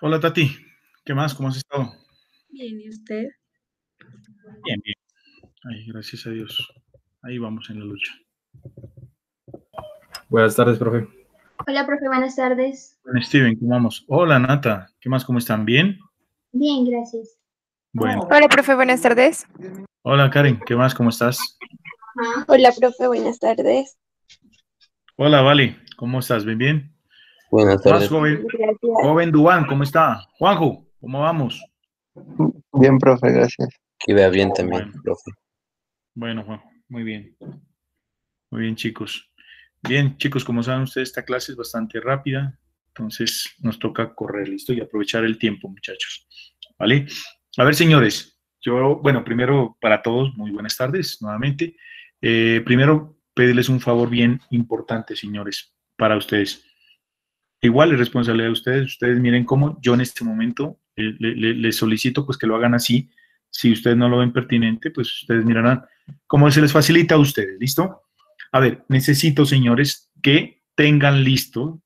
Hola Tati, ¿qué más? ¿Cómo has estado? Bien, ¿y usted? Bien, bien. Ay, gracias a Dios. Ahí vamos en la lucha. Buenas tardes, profe. Hola, profe, buenas tardes. Bueno, Steven, ¿cómo vamos? Hola Nata, ¿qué más? ¿Cómo están? ¿Bien? Bien, gracias. Bueno. Hola, profe, buenas tardes. Hola Karen, ¿qué más? ¿Cómo estás? Hola, profe, buenas tardes. Hola Vale, ¿cómo estás? ¿Bien, bien? Buenas tardes. joven, joven Duan, ¿cómo está? Juanjo, ¿cómo vamos? Bien, profe, gracias. Que vea bien también, Bueno. profe. Bueno, Juanjo, muy bien. Muy bien, chicos. Bien, chicos, como saben ustedes, esta clase es bastante rápida, entonces nos toca correr, listo, y aprovechar el tiempo, muchachos. ¿Vale? A ver, señores, yo, bueno, primero para todos, muy buenas tardes nuevamente. Eh, primero, pedirles un favor bien importante, señores, para ustedes. Igual es responsabilidad de ustedes. Ustedes miren cómo yo en este momento eh, le- le- les solicito pues que lo hagan así. Si ustedes no lo ven pertinente, pues ustedes mirarán cómo se les facilita a ustedes. ¿Listo? A ver, necesito, señores, que tengan listo.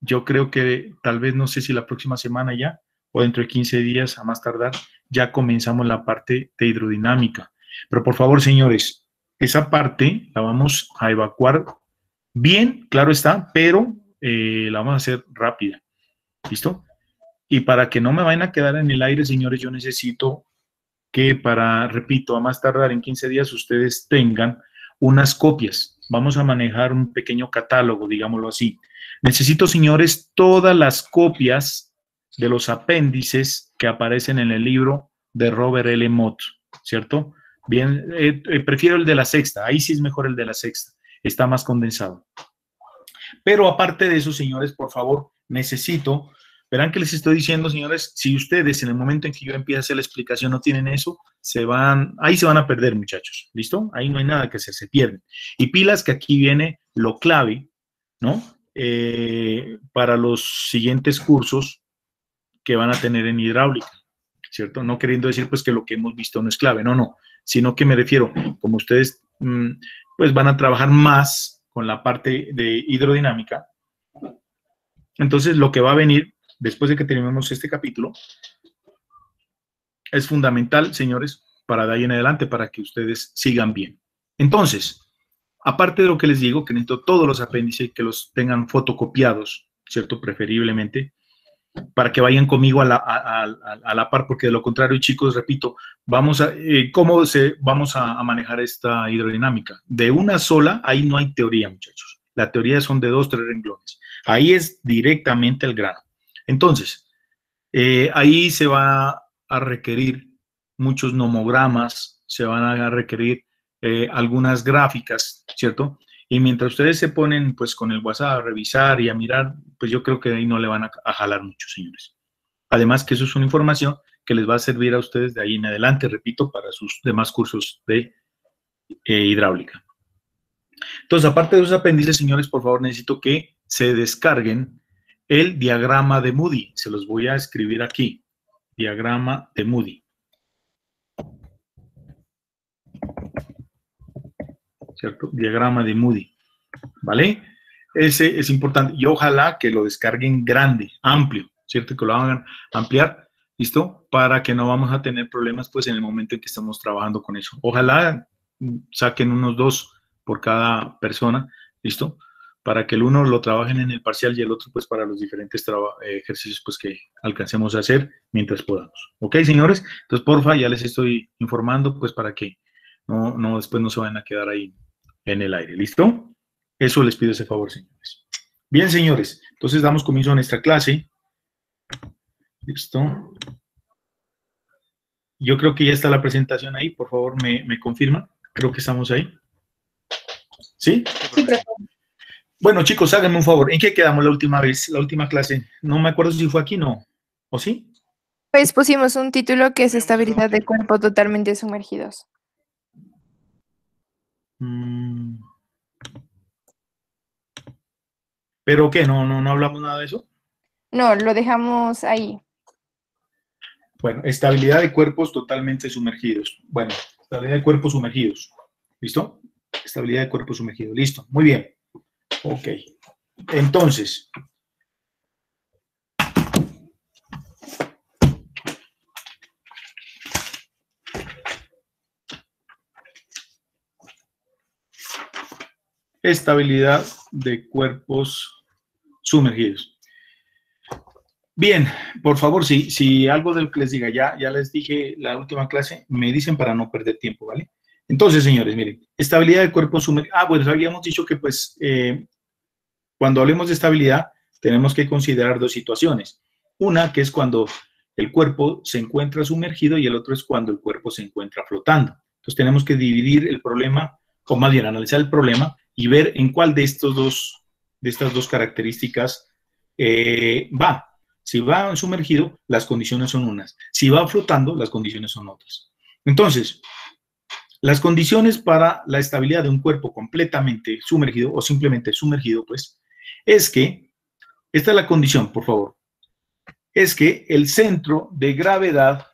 Yo creo que tal vez, no sé si la próxima semana ya o dentro de 15 días a más tardar, ya comenzamos la parte de hidrodinámica. Pero por favor, señores, esa parte la vamos a evacuar bien, claro está, pero eh, la vamos a hacer rápida. ¿Listo? Y para que no me vayan a quedar en el aire, señores, yo necesito que para, repito, a más tardar en 15 días ustedes tengan unas copias. Vamos a manejar un pequeño catálogo, digámoslo así. Necesito, señores, todas las copias de los apéndices que aparecen en el libro de Robert L. Mott, ¿cierto? Bien, eh, eh, prefiero el de la sexta, ahí sí es mejor el de la sexta, está más condensado. Pero aparte de eso, señores, por favor, necesito, verán que les estoy diciendo, señores, si ustedes en el momento en que yo empiece a hacer la explicación no tienen eso, se van, ahí se van a perder, muchachos, ¿listo? Ahí no hay nada que hacer, se pierden. Y pilas que aquí viene lo clave, ¿no? Eh, para los siguientes cursos que van a tener en hidráulica, ¿cierto? No queriendo decir pues que lo que hemos visto no es clave, no, no, sino que me refiero, como ustedes mm, pues van a trabajar más con la parte de hidrodinámica, entonces lo que va a venir después de que terminemos este capítulo es fundamental, señores, para de ahí en adelante, para que ustedes sigan bien. Entonces, aparte de lo que les digo, que necesito todos los apéndices que los tengan fotocopiados, ¿cierto? Preferiblemente, para que vayan conmigo a la, a, la par, porque de lo contrario, chicos, repito, vamos a, eh, ¿cómo se, vamos a, a manejar esta hidrodinámica? De una sola, ahí no hay teoría, muchachos. La teoría son de dos, tres renglones. Ahí es directamente el grano. Entonces, eh, ahí se va a requerir muchos nomogramas, se van a requerir eh, algunas gráficas, ¿cierto? Y mientras ustedes se ponen pues con el WhatsApp a revisar y a mirar, pues yo creo que ahí no le van a, jalar mucho, señores. Además que eso es una información que les va a servir a ustedes de ahí en adelante, repito, para sus demás cursos de eh, hidráulica. Entonces, aparte de los apéndices, señores, por favor, necesito que se descarguen el diagrama de Moody. Se los voy a escribir aquí. Diagrama de Moody. ¿Cierto? Diagrama de Moody. ¿Vale? Ese es importante. Y ojalá que lo descarguen grande, amplio, ¿cierto? Que lo hagan ampliar, ¿listo? Para que no vamos a tener problemas, pues, en el momento en que estamos trabajando con eso. Ojalá saquen unos dos por cada persona, ¿listo? Para que el uno lo trabajen en el parcial y el otro, pues, para los diferentes eh, ejercicios, pues, que alcancemos a hacer mientras podamos. ¿Ok, señores? Entonces, porfa, ya les estoy informando, pues, para que no, no después no se vayan a quedar ahí en el aire. ¿Listo? Eso les pido ese favor, señores. Bien, señores. Entonces, damos comienzo a nuestra clase. Listo. Yo creo que ya está la presentación ahí. Por favor, me, me confirma. Creo que estamos ahí. ¿Sí? Bueno, chicos, háganme un favor. ¿En qué quedamos la última vez, la última clase? No me acuerdo si fue aquí, no. ¿O sí? Pues pusimos un título que es estabilidad de cuerpo totalmente sumergidos. Mm. ¿Pero qué? ¿No, no, no hablamos nada de eso? No, lo dejamos ahí. Bueno, estabilidad de cuerpos totalmente sumergidos. Bueno, estabilidad de cuerpos sumergidos. ¿Listo? Estabilidad de cuerpos sumergidos. Listo. Muy bien. Ok. Entonces, estabilidad de cuerpos sumergidos. Bien, por favor, si, si algo de lo que les diga, ya, ya les dije la última clase, me dicen para no perder tiempo, ¿vale? Entonces, señores, miren, estabilidad de cuerpos sumergidos. Ah, bueno, habíamos dicho que pues eh, cuando hablemos de estabilidad tenemos que considerar dos situaciones. Una que es cuando el cuerpo se encuentra sumergido y el otro es cuando el cuerpo se encuentra flotando. Entonces tenemos que dividir el problema, o más bien analizar el problema y ver en cuál de estos dos, de estas dos características eh, va. Si va sumergido, las condiciones son unas. Si va flotando, las condiciones son otras. Entonces, las condiciones para la estabilidad de un cuerpo completamente sumergido o simplemente sumergido, pues, es que, esta es la condición, por favor, es que el centro de gravedad,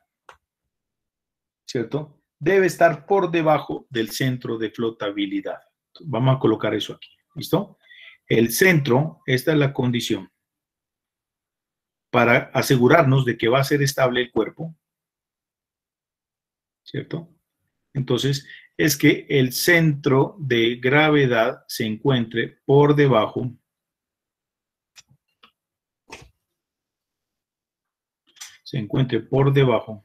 ¿cierto? Debe estar por debajo del centro de flotabilidad. Vamos a colocar eso aquí, ¿listo? El centro, esta es la condición para asegurarnos de que va a ser estable el cuerpo, ¿cierto? Entonces, es que el centro de gravedad se encuentre por debajo se encuentre por debajo,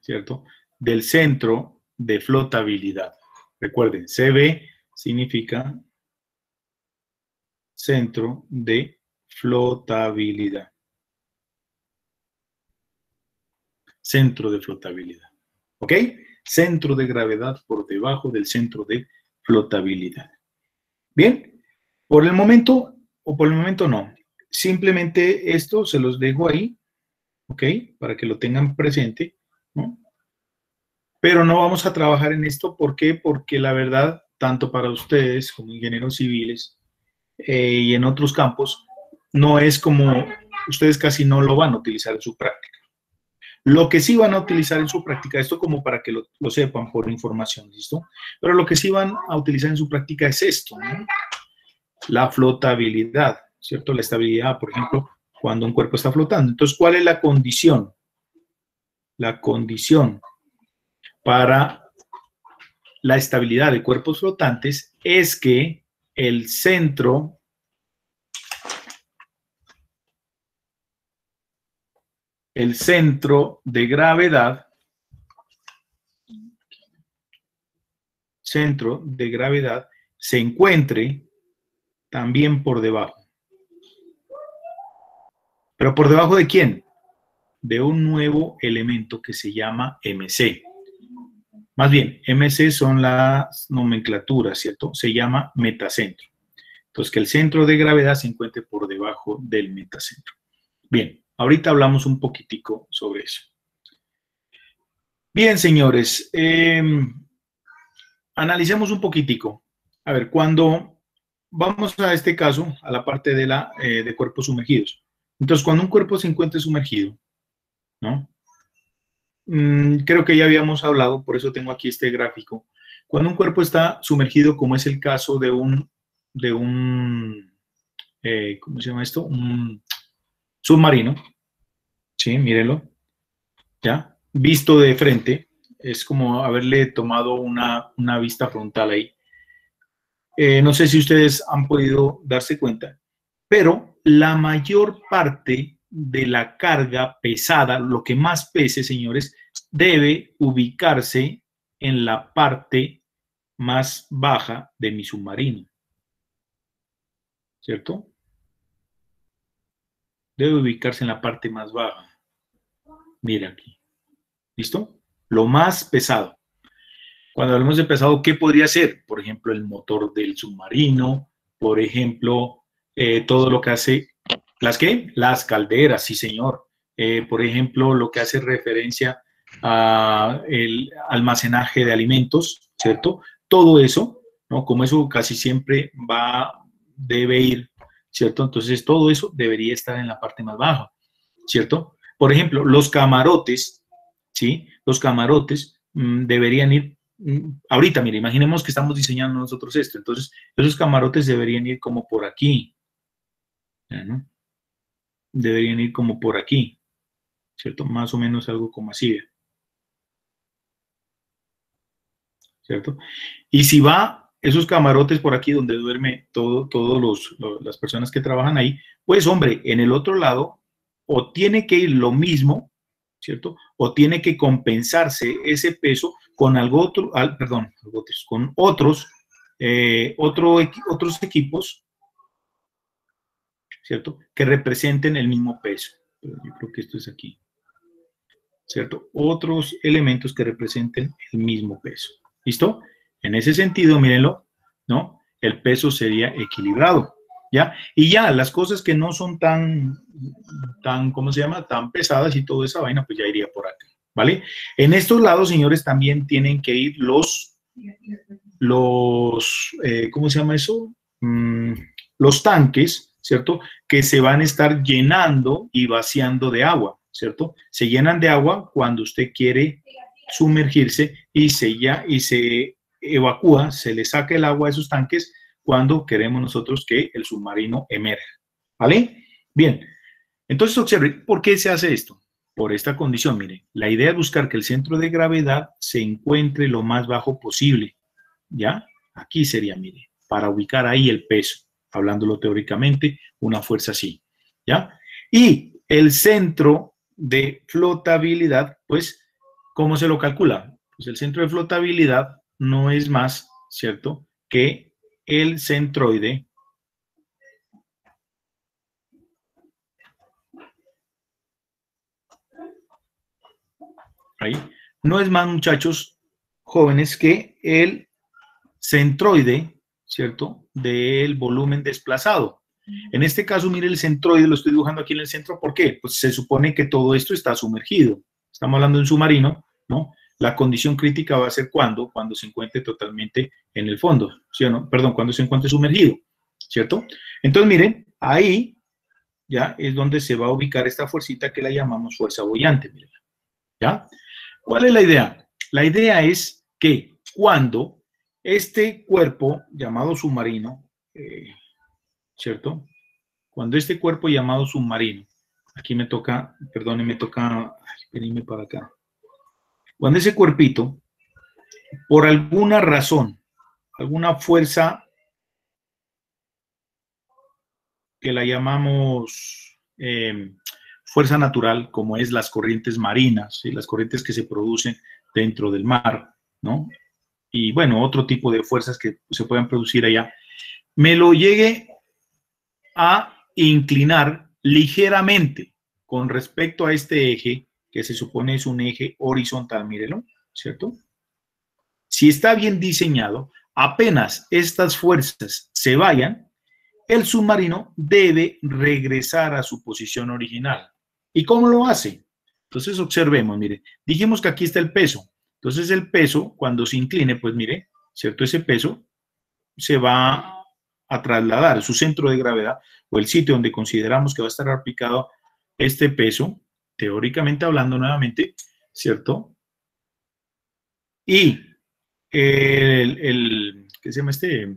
¿cierto? Del centro de flotabilidad. Recuerden, CB significa centro de flotabilidad. Centro de flotabilidad. ¿Ok? Centro de gravedad por debajo del centro de flotabilidad. Bien, por el momento, o por el momento no. Simplemente esto se los dejo ahí, ¿ok? Para que lo tengan presente, ¿no? Pero no vamos a trabajar en esto, ¿por qué? Porque la verdad, tanto para ustedes como ingenieros civiles eh, y en otros campos, no es como ustedes casi no lo van a utilizar en su práctica. Lo que sí van a utilizar en su práctica, esto como para que lo, sepan por información, ¿listo? Pero lo que sí van a utilizar en su práctica es esto, ¿no? La flotabilidad, ¿cierto? La estabilidad, por ejemplo, cuando un cuerpo está flotando. Entonces, ¿cuál es la condición? La condición para la estabilidad de cuerpos flotantes es que el centro el centro de gravedad, centro de gravedad, se encuentre también por debajo. ¿Pero por debajo de quién? De un nuevo elemento que se llama MC. Más bien, MC son las nomenclaturas, ¿cierto? Se llama metacentro. Entonces, que el centro de gravedad se encuentre por debajo del metacentro. Bien, Ahorita hablamos un poquitico sobre eso. Bien, señores, em, analicemos un poquitico. A ver, cuando vamos a este caso, a la parte de, la, eh, de cuerpos sumergidos. Entonces, cuando un cuerpo se encuentra sumergido, ¿no? Mm, creo que ya habíamos hablado, por eso tengo aquí este gráfico. Cuando un cuerpo está sumergido, como es el caso de un, de un, eh, ¿cómo se llama esto? Un submarino, ¿sí? Mírenlo, ¿ya? Visto de frente, es como haberle tomado una, vista frontal ahí. Eh, no sé si ustedes han podido darse cuenta, pero la mayor parte de la carga pesada, lo que más pese, señores, debe ubicarse en la parte más baja de mi submarino. ¿Cierto? Debe ubicarse en la parte más baja. Mira aquí. ¿Listo? Lo más pesado. Cuando hablamos de pesado, ¿qué podría ser? Por ejemplo, el motor del submarino, por ejemplo, eh, todo lo que hace, ¿las qué? Las calderas, sí señor. Eh, por ejemplo, lo que hace referencia el almacenaje de alimentos, ¿cierto? Todo eso, ¿no? Como eso casi siempre va, debe ir, ¿cierto? Entonces, todo eso debería estar en la parte más baja, ¿cierto? Por ejemplo, los camarotes, ¿sí? Los camarotes mm, deberían ir, mm, ahorita, mire, imaginemos que estamos diseñando nosotros esto, entonces esos camarotes deberían ir como por aquí, ¿no? Deberían ir como por aquí, ¿cierto? Más o menos algo como así. ¿Cierto? Y si va esos camarotes por aquí donde duerme todo, todos los, las personas que trabajan ahí, pues hombre, en el otro lado, o tiene que ir lo mismo, ¿cierto? O tiene que compensarse ese peso con algo otro, al, perdón, con otros, eh, otro, otros equipos, ¿cierto? Que representen el mismo peso. Yo creo que esto es aquí. ¿Cierto? Otros elementos que representen el mismo peso. ¿Listo? En ese sentido, mírenlo, ¿no? El peso sería equilibrado, ¿ya? Y ya, las cosas que no son tan, tan, ¿cómo se llama? Tan pesadas y toda esa vaina, pues ya iría por acá, ¿vale? En estos lados, señores, también tienen que ir los, los, eh, ¿cómo se llama eso? Mm, los tanques, ¿cierto? Que se van a estar llenando y vaciando de agua, ¿cierto? Se llenan de agua cuando usted quiere sumergirse y se, ya, y se evacúa, se le saca el agua de esos tanques cuando queremos nosotros que el submarino emerja. ¿Vale? Bien. Entonces observe, ¿por qué se hace esto? Por esta condición, mire, la idea es buscar que el centro de gravedad se encuentre lo más bajo posible. ¿Ya? Aquí sería, mire, para ubicar ahí el peso, hablándolo teóricamente, una fuerza así. ¿Ya? Y el centro de flotabilidad, pues, ¿cómo se lo calcula? Pues el centro de flotabilidad no es más, ¿cierto?, que el centroide ahí, no es más, muchachos jóvenes, que el centroide, ¿cierto?, del volumen desplazado. En este caso, mire el centroide, lo estoy dibujando aquí en el centro, ¿por qué? Pues se supone que todo esto está sumergido. Estamos hablando de un submarino, ¿no? La condición crítica va a ser cuando, cuando se encuentre totalmente en el fondo, ¿sí o no? Perdón, cuando se encuentre sumergido, ¿cierto? Entonces, miren, ahí ya es donde se va a ubicar esta fuercita que la llamamos fuerza miren, ¿ya? ¿Cuál es la idea? La idea es que cuando este cuerpo llamado submarino, eh, ¿cierto? Cuando este cuerpo llamado submarino, aquí me toca, perdón, me toca, venirme para acá. Cuando ese cuerpito, por alguna razón, alguna fuerza que la llamamos eh, fuerza natural, como es las corrientes marinas, y las corrientes que se producen dentro del mar, ¿no? Y bueno, otro tipo de fuerzas que se puedan producir allá, me lo llegue a inclinar ligeramente con respecto a este eje que se supone es un eje horizontal, mírelo, ¿cierto? Si está bien diseñado, apenas estas fuerzas se vayan, el submarino debe regresar a su posición original. ¿Y cómo lo hace? Entonces observemos, mire, dijimos que aquí está el peso. Entonces el peso, cuando se incline, pues mire, ¿cierto? Ese peso se va a trasladar, su centro de gravedad o el sitio donde consideramos que va a estar aplicado este peso, teóricamente hablando nuevamente, ¿cierto? Y el, ¿qué se llama este?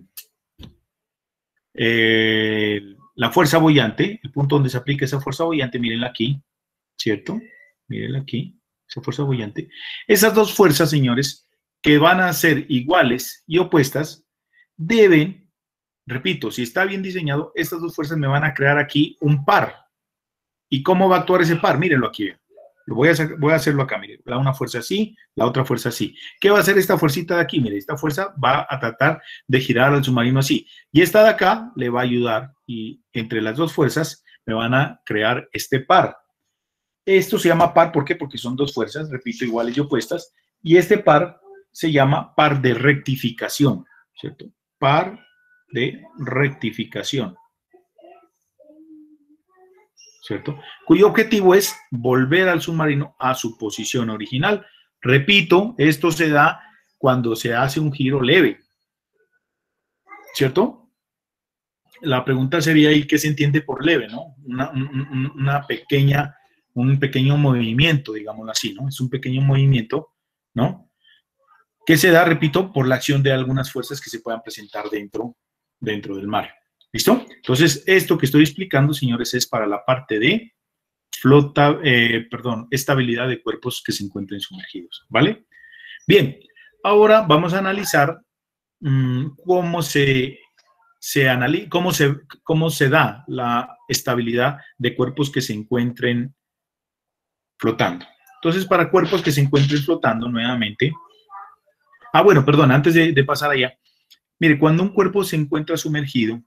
la fuerza bollante, el punto donde se aplica esa fuerza bollante, mírenla aquí, ¿cierto? Mírenla aquí, esa fuerza bollante. Esas dos fuerzas, señores, que van a ser iguales y opuestas, deben, repito, si está bien diseñado, estas dos fuerzas me van a crear aquí un par, ¿Y cómo va a actuar ese par? Mírenlo aquí. Lo voy, a hacer, voy a hacerlo acá, mire. Una fuerza así, la otra fuerza así. ¿Qué va a hacer esta fuercita de aquí? Mire, esta fuerza va a tratar de girar al submarino así. Y esta de acá le va a ayudar y entre las dos fuerzas me van a crear este par. Esto se llama par, ¿por qué? Porque son dos fuerzas, repito, iguales y opuestas. Y este par se llama par de rectificación, ¿cierto? Par de rectificación. ¿Cierto? Cuyo objetivo es volver al submarino a su posición original. Repito, esto se da cuando se hace un giro leve, ¿cierto? La pregunta sería ahí qué se entiende por leve, ¿no? Una, pequeña, un pequeño movimiento, digámoslo así, ¿no? Es un pequeño movimiento, ¿no? Que se da, repito, por la acción de algunas fuerzas que se puedan presentar dentro, dentro del mar. ¿Listo? Entonces, esto que estoy explicando, señores, es para la parte de flota, eh, perdón, estabilidad de cuerpos que se encuentren sumergidos, ¿vale? Bien, Ahora vamos a analizar mm, cómo se, se cómo se, cómo se da la estabilidad de cuerpos que se encuentren flotando. Entonces, para cuerpos que se encuentren flotando nuevamente, ah, bueno, perdón, antes de pasar allá, mire, cuando un cuerpo se encuentra sumergido,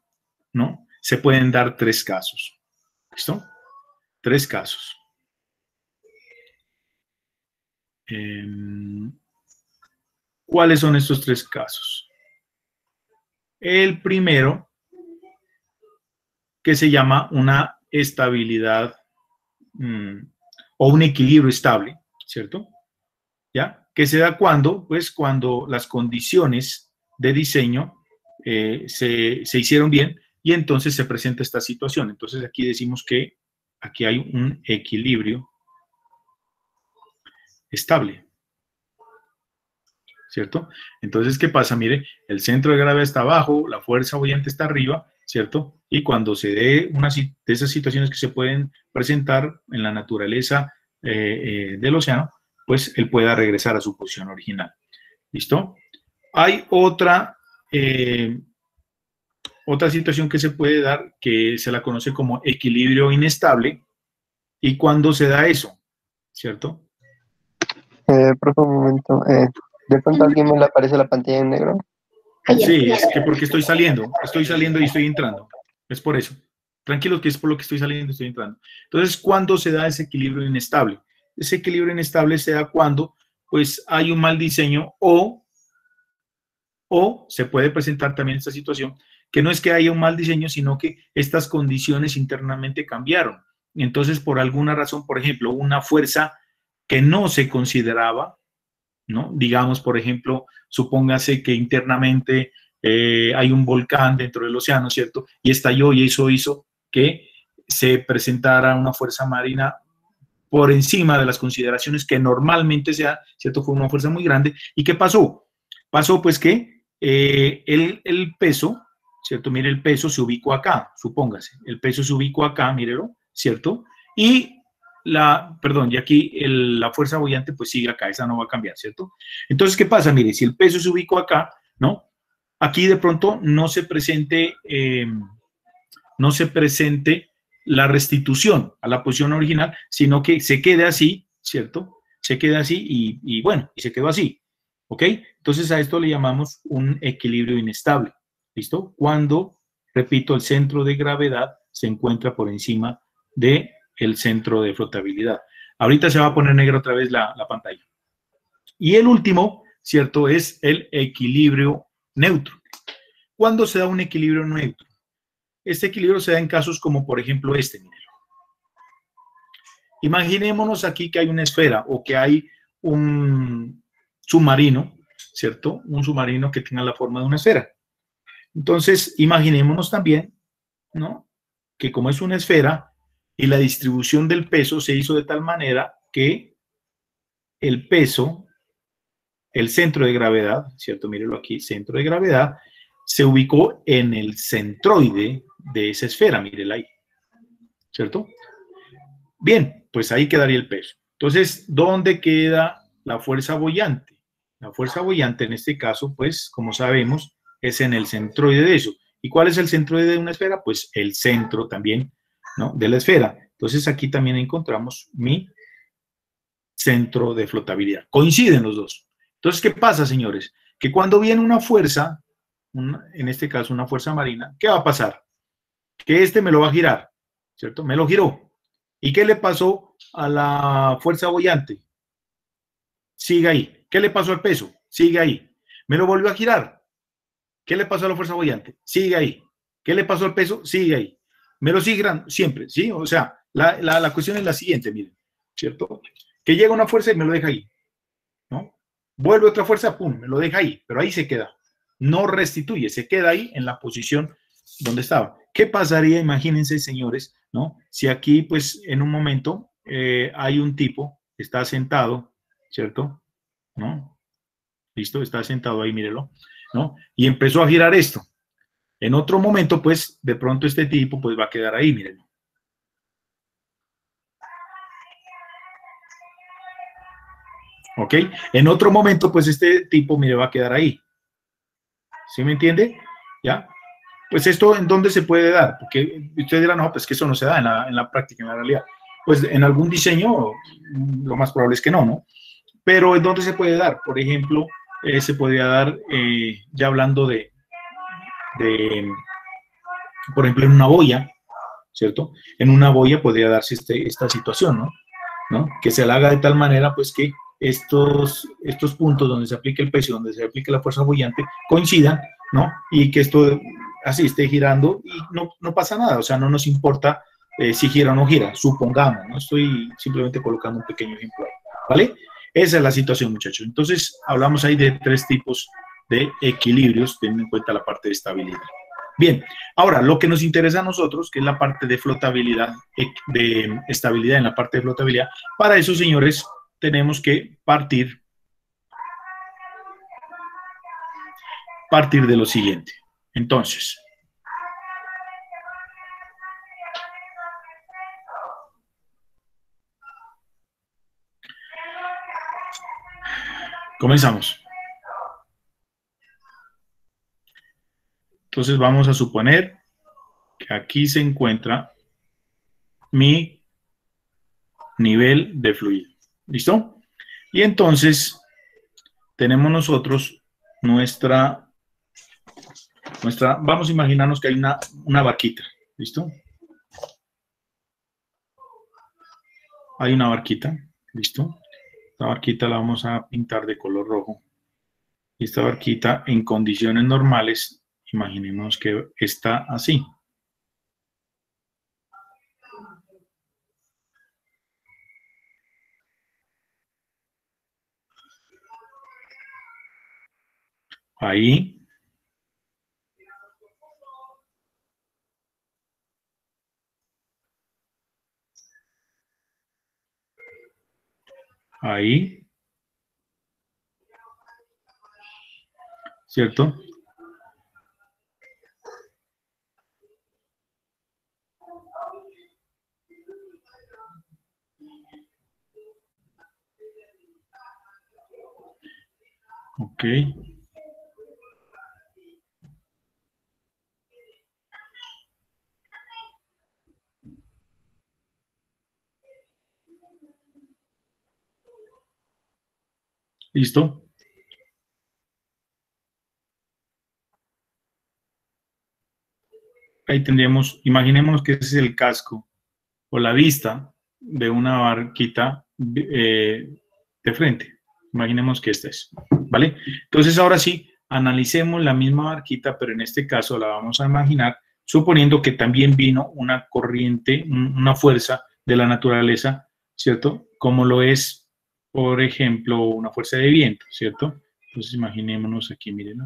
¿no? Se pueden dar tres casos. ¿Listo? Tres casos. Em, ¿Cuáles son estos tres casos? El primero, que se llama una estabilidad mm, o un equilibrio estable, ¿cierto? ¿Ya? Que se da cuando, pues cuando las condiciones de diseño eh, se, se hicieron bien y entonces se presenta esta situación. Entonces aquí decimos que aquí hay un equilibrio estable. ¿Cierto? Entonces, ¿qué pasa? Mire, el centro de gravedad está abajo, la fuerza boyante está arriba, ¿cierto? Y cuando se dé una de esas situaciones que se pueden presentar en la naturaleza eh, eh, del océano, pues él pueda regresar a su posición original. ¿Listo? Hay otra, eh, otra situación que se puede dar que se la conoce como equilibrio inestable. ¿Y cuando se da eso? ¿Cierto? Eh, profe, un momento. Eh, ¿De pronto alguien me le aparece la pantalla en negro? Sí, es que porque estoy saliendo, estoy saliendo y estoy entrando. Es por eso. Tranquilos que es por lo que estoy saliendo y estoy entrando. Entonces, ¿cuándo se da ese equilibrio inestable? Ese equilibrio inestable se da cuando pues hay un mal diseño o, o se puede presentar también esta situación que no es que haya un mal diseño, sino que estas condiciones internamente cambiaron. Entonces, por alguna razón, por ejemplo, una fuerza que no se consideraba, ¿no? Digamos, por ejemplo, supóngase que internamente eh, hay un volcán dentro del océano, ¿cierto? Y estalló y eso hizo que se presentara una fuerza marina por encima de las consideraciones que normalmente se da, ¿cierto? Fue una fuerza muy grande. ¿Y qué pasó? Pasó pues que eh, el, el, peso, ¿cierto? Mire, el peso se ubicó acá, supóngase. El peso se ubicó acá, mírelo, ¿cierto? Y la, perdón, y aquí la fuerza boyante pues sigue acá, esa no va a cambiar, ¿cierto? Entonces, ¿qué pasa? Mire, si el peso se ubicó acá, ¿no? Aquí de pronto no se presente, em, no se presente la restitución a la posición original, sino que se quede así, ¿cierto? Se quede así y, y bueno, y se quedó así, ¿ok? Entonces a esto le llamamos un equilibrio inestable, ¿listo? Cuando, repito, el centro de gravedad se encuentra por encima de el centro de flotabilidad. Ahorita se va a poner negra otra vez la, pantalla. Y el último, ¿cierto? Es el equilibrio neutro. ¿Cuándo se da un equilibrio neutro? Este equilibrio se da en casos como, por ejemplo, este. Imaginémonos aquí que hay una esfera o que hay un submarino, ¿cierto? Un submarino que tenga la forma de una esfera. Entonces, imaginémonos también, ¿no? Que como es una esfera, y la distribución del peso se hizo de tal manera que el peso, el centro de gravedad, ¿cierto? Mírelo aquí, centro de gravedad, se ubicó en el centroide de esa esfera, mírela ahí, ¿cierto? Bien, pues ahí quedaría el peso. Entonces, ¿dónde queda la fuerza boyante? La fuerza boyante en este caso, pues, como sabemos, es en el centroide de eso. ¿Y cuál es el centroide de una esfera? Pues el centro también de la esfera. Entonces aquí también encontramos mi centro de flotabilidad. Coinciden los dos. Entonces, ¿qué pasa, señores? Que cuando viene una fuerza, en este caso una fuerza marina, ¿qué va a pasar? Que este me lo va a girar, ¿cierto? Me lo giró. ¿Y qué le pasó a la fuerza boyante? Sigue ahí. ¿Qué le pasó al peso? Sigue ahí. Me lo volvió a girar. ¿Qué le pasó a la fuerza boyante? Sigue ahí. ¿Qué le pasó al peso? Sigue ahí me lo sigan siempre, ¿sí? O sea, la, la, cuestión es la siguiente, miren, ¿cierto? Que llega una fuerza y me lo deja ahí, ¿no? Vuelve otra fuerza, pum, me lo deja ahí, pero ahí se queda. No restituye, se queda ahí en la posición donde estaba. ¿Qué pasaría, imagínense, señores, ¿no? Si aquí, pues, en un momento eh, hay un tipo, está sentado, ¿cierto? ¿No? Listo, está sentado ahí, mírelo, Y empezó a girar esto. En otro momento, pues, de pronto este tipo, pues, va a quedar ahí, miren. ¿Ok? En otro momento, pues este tipo, mire, va a quedar ahí. ¿Sí me entiende? ¿Ya? Pues esto, ¿en dónde se puede dar? Porque ustedes dirán, no, pues que eso no se da en la, en la práctica, en la realidad. Pues en algún diseño, lo más probable es que no, ¿no? Pero ¿en dónde se puede dar? Por ejemplo, eh, se podría dar, eh, ya hablando de, por ejemplo, en una boya, ¿cierto? En una boya podría darse este, esta situación, ¿no? Que se la haga de tal manera, pues, que estos, estos puntos donde se aplique el peso, donde se aplique la fuerza bollante, coincidan, ¿no? Y que esto así esté girando y no, no pasa nada, o sea, no nos importa eh, si gira o no gira, supongamos, ¿no? Estoy simplemente colocando un pequeño ejemplo ahí, ¿vale? Esa es la situación, muchachos. Entonces, hablamos ahí de tres tipos de equilibrios, teniendo en cuenta la parte de estabilidad. Bien, ahora lo que nos interesa a nosotros, que es la parte de flotabilidad, de estabilidad en la parte de flotabilidad, para eso, señores, tenemos que partir, partir de lo siguiente. Entonces, comenzamos. Entonces vamos a suponer que aquí se encuentra mi nivel de fluido. ¿Listo? Y entonces tenemos nosotros nuestra, nuestra, vamos a imaginarnos que hay una, una barquita. ¿Listo? Hay una barquita. ¿Listo? Esta barquita la vamos a pintar de color rojo. Y esta barquita en condiciones normales Imaginemos que está así. Ahí. Ahí. ¿Cierto? Ok. ¿Listo? Ahí tendríamos, imaginémonos que ese es el casco o la vista de una barquita eh, de frente. Imaginemos que esta es, ¿vale? Entonces, ahora sí, analicemos la misma barquita, pero en este caso la vamos a imaginar suponiendo que también vino una corriente, una fuerza de la naturaleza, ¿cierto? Como lo es, por ejemplo, una fuerza de viento, ¿cierto? Entonces, imaginémonos aquí, miren,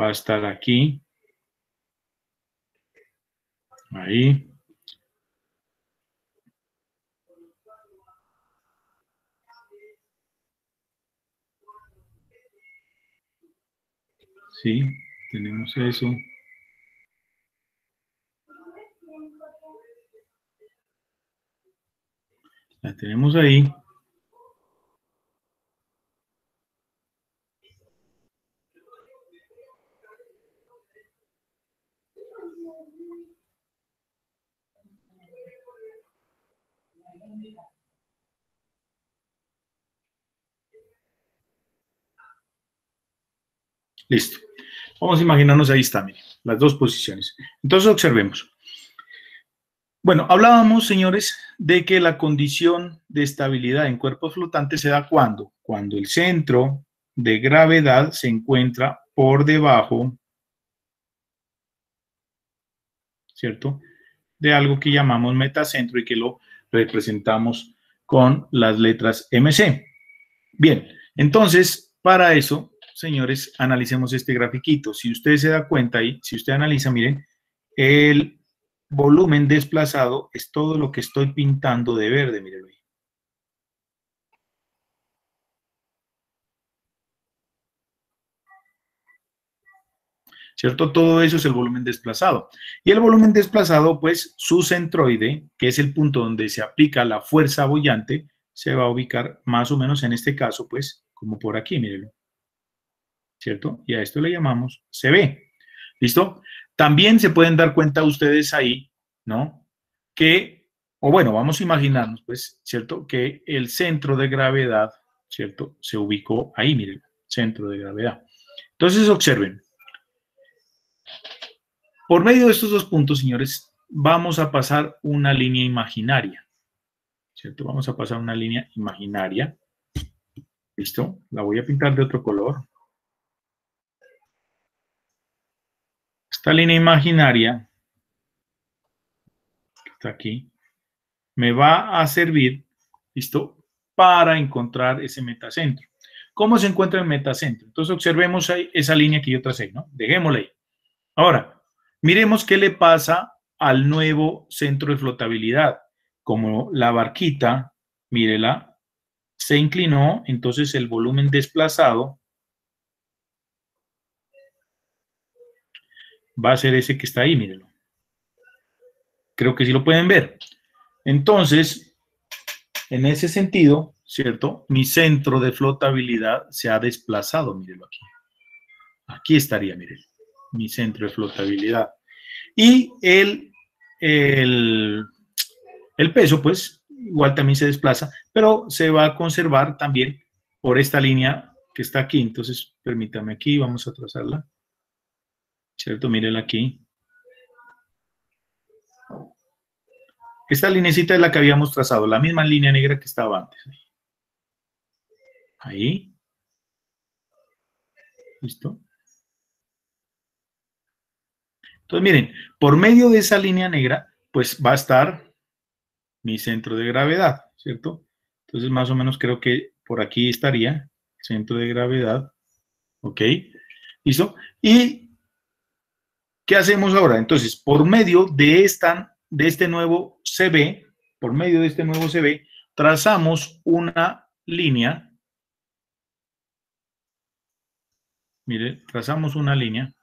va a estar aquí, ahí, Sí, tenemos eso. La tenemos ahí. Listo. Vamos a imaginarnos ahí está, miren, las dos posiciones. Entonces observemos. Bueno, hablábamos, señores, de que la condición de estabilidad en cuerpos flotantes se da cuando, cuando el centro de gravedad se encuentra por debajo, ¿cierto? De algo que llamamos metacentro y que lo representamos con las letras MC. Bien, entonces, para eso señores, analicemos este grafiquito. Si usted se da cuenta ahí, si usted analiza, miren, el volumen desplazado es todo lo que estoy pintando de verde, miren ahí. ¿Cierto? Todo eso es el volumen desplazado. Y el volumen desplazado, pues, su centroide, que es el punto donde se aplica la fuerza bollante, se va a ubicar más o menos en este caso, pues, como por aquí, mírenlo. ¿Cierto? Y a esto le llamamos CB. ¿Listo? También se pueden dar cuenta ustedes ahí, ¿no? Que, o bueno, vamos a imaginarnos, pues, ¿cierto? Que el centro de gravedad, ¿cierto? Se ubicó ahí, miren, centro de gravedad. Entonces, observen. Por medio de estos dos puntos, señores, vamos a pasar una línea imaginaria. ¿Cierto? Vamos a pasar una línea imaginaria. ¿Listo? La voy a pintar de otro color. Esta línea imaginaria, que está aquí, me va a servir, ¿listo? Para encontrar ese metacentro. ¿Cómo se encuentra el metacentro? Entonces observemos ahí esa línea que yo tracé, ¿no? Dejémosla ahí. Ahora, miremos qué le pasa al nuevo centro de flotabilidad. Como la barquita, mírela, se inclinó, entonces el volumen desplazado va a ser ese que está ahí, mírenlo. Creo que sí lo pueden ver. Entonces, en ese sentido, ¿cierto? Mi centro de flotabilidad se ha desplazado, mírenlo aquí. Aquí estaría, miren, mi centro de flotabilidad. Y el, el, el peso, pues, igual también se desplaza, pero se va a conservar también por esta línea que está aquí. Entonces, permítame aquí, vamos a trazarla. ¿Cierto? Mírenla aquí. Esta linecita es la que habíamos trazado, la misma línea negra que estaba antes. Ahí. ¿Listo? Entonces, miren, por medio de esa línea negra, pues va a estar mi centro de gravedad, ¿cierto? Entonces, más o menos creo que por aquí estaría centro de gravedad. ¿Ok? ¿Listo? ¿Y qué hacemos ahora? Entonces, por medio de, esta, de este nuevo CB, por medio de este nuevo CB, trazamos una línea Mire, trazamos una línea.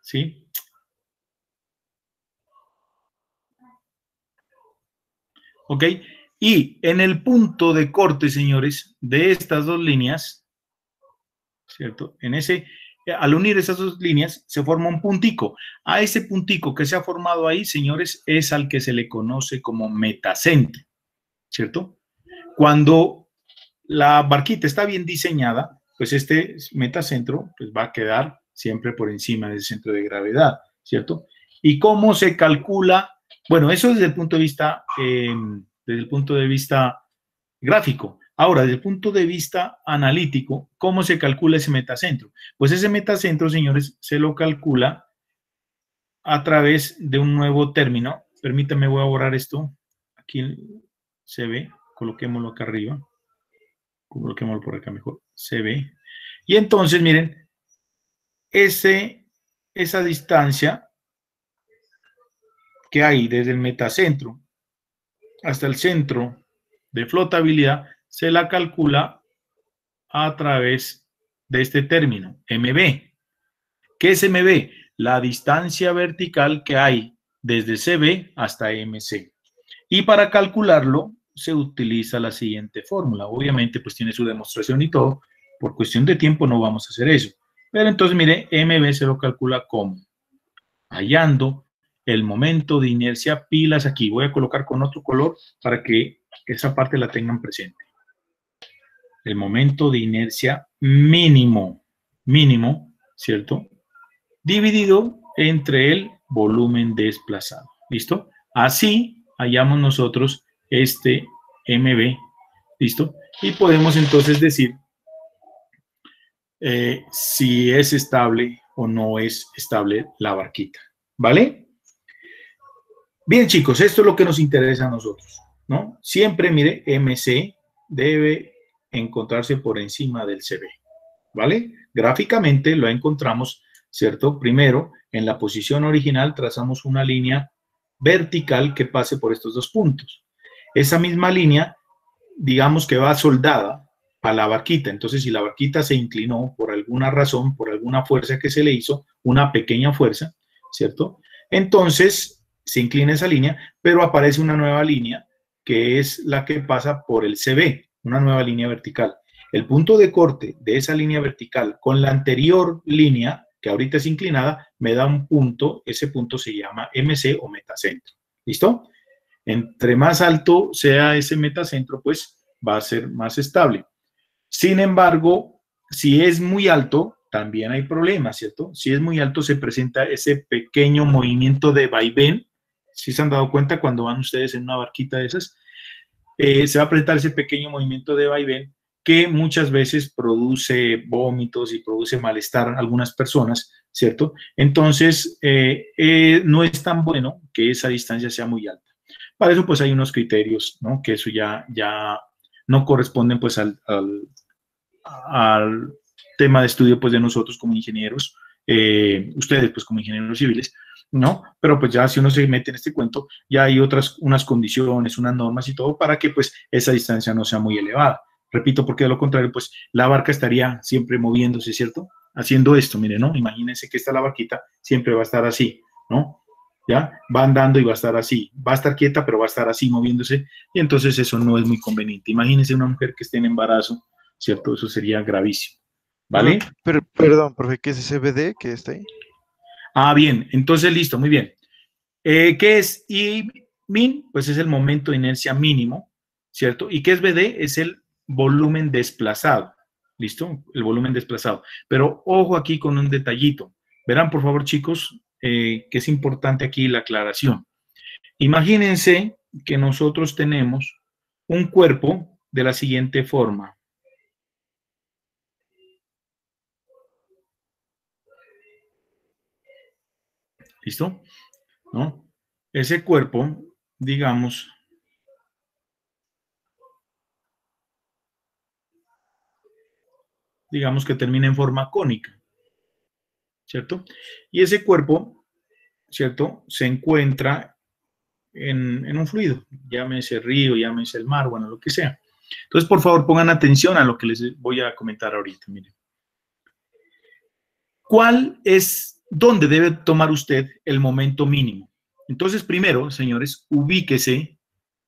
¿Sí? ¿Ok? Y en el punto de corte, señores, de estas dos líneas, ¿cierto? En ese, al unir esas dos líneas se forma un puntico. A ese puntico que se ha formado ahí, señores, es al que se le conoce como metacentro, ¿cierto? Cuando la barquita está bien diseñada, pues este metacentro pues va a quedar siempre por encima del centro de gravedad, ¿cierto? ¿Y cómo se calcula? Bueno, eso desde el punto de vista, eh, desde el punto de vista gráfico. Ahora, desde el punto de vista analítico, ¿cómo se calcula ese metacentro? Pues ese metacentro, señores, se lo calcula a través de un nuevo término. Permítame, voy a borrar esto. Aquí se ve, coloquémoslo acá arriba. Coloquémoslo por acá mejor. Se ve. Y entonces, miren, ese, esa distancia que hay desde el metacentro hasta el centro de flotabilidad se la calcula a través de este término, MB. ¿Qué es MB? La distancia vertical que hay desde CB hasta MC. Y para calcularlo se utiliza la siguiente fórmula. Obviamente, pues tiene su demostración y todo. Por cuestión de tiempo no vamos a hacer eso. Pero entonces, mire, MB se lo calcula como hallando el momento de inercia pilas aquí. Voy a colocar con otro color para que esa parte la tengan presente el momento de inercia mínimo, mínimo, ¿cierto? Dividido entre el volumen desplazado. ¿Listo? Así hallamos nosotros este MB, ¿listo? Y podemos entonces decir eh, si es estable o no es estable la barquita, ¿vale? Bien, chicos, esto es lo que nos interesa a nosotros, ¿no? Siempre, mire, MC debe encontrarse por encima del CB, ¿vale? Gráficamente lo encontramos, ¿cierto? Primero, en la posición original trazamos una línea vertical que pase por estos dos puntos. Esa misma línea digamos que va soldada a la barquita. Entonces, si la barquita se inclinó por alguna razón, por alguna fuerza que se le hizo, una pequeña fuerza, ¿cierto? Entonces, se inclina esa línea, pero aparece una nueva línea que es la que pasa por el CB, una nueva línea vertical. El punto de corte de esa línea vertical con la anterior línea, que ahorita es inclinada, me da un punto, ese punto se llama MC o metacentro. ¿Listo? Entre más alto sea ese metacentro, pues va a ser más estable. Sin embargo, si es muy alto, también hay problemas, ¿cierto? Si es muy alto, se presenta ese pequeño movimiento de vaivén. Si se han dado cuenta cuando van ustedes en una barquita de esas, eh, se va a presentar ese pequeño movimiento de vaivén que muchas veces produce vómitos y produce malestar a algunas personas, ¿cierto? Entonces, eh, eh, no es tan bueno que esa distancia sea muy alta. Para eso, pues hay unos criterios, ¿no? Que eso ya, ya no corresponden, pues, al, al, tema de estudio, pues, de nosotros como ingenieros, ustedes, pues, como ingenieros civiles, ¿no? Pero pues ya si uno se mete en este cuento, ya hay otras, unas condiciones, unas normas y todo para que pues esa distancia no sea muy elevada. Repito, porque de lo contrario, pues la barca estaría siempre moviéndose, ¿cierto? Haciendo esto, mire, ¿no? Imagínense que esta la barquita siempre va a estar así, ¿no? ¿ya? Va andando y va a estar así, va a estar quieta, pero va a estar así moviéndose, y entonces eso no es muy conveniente. Imagínense una mujer que esté en embarazo, ¿cierto? Eso sería gravísimo, ¿vale? Pero, perdón, profe, ¿qué es ese BD que está ahí? Ah, bien, entonces listo, muy bien. Eh, ¿Qué es I min? Pues es el momento de inercia mínimo, ¿cierto? ¿Y qué es BD? Es el volumen desplazado, ¿listo? El volumen desplazado. Pero ojo aquí con un detallito. Verán, por favor, chicos, eh, que es importante aquí la aclaración. Imagínense que nosotros tenemos un cuerpo de la siguiente forma. ¿Listo? ¿No? Ese cuerpo, digamos, digamos que termina en forma cónica. ¿cierto? Y ese cuerpo, ¿cierto? Se encuentra en, un fluido, llámese río, llámese el mar, bueno, lo que sea. Entonces, por favor, pongan atención a lo que les voy a comentar ahorita, miren. ¿Cuál es, dónde debe tomar usted el momento mínimo? Entonces, primero, señores, ubíquese,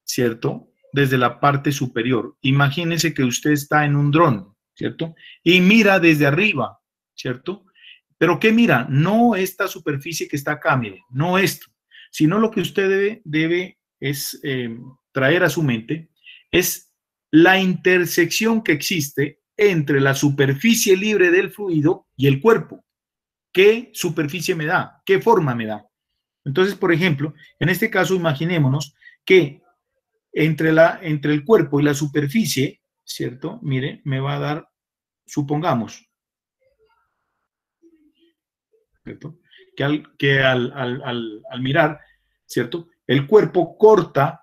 ¿cierto? Desde la parte superior. Imagínense que usted está en un dron, ¿cierto? Y mira desde arriba, ¿cierto? Pero ¿qué mira? No esta superficie que está acá, mire, no esto, sino lo que usted debe, debe es eh, traer a su mente es la intersección que existe entre la superficie libre del fluido y el cuerpo. ¿Qué superficie me da? ¿Qué forma me da? Entonces, por ejemplo, en este caso, imaginémonos que entre, la, entre el cuerpo y la superficie, ¿cierto? Mire, me va a dar, supongamos, que al, que al, mirar, ¿cierto? El cuerpo corta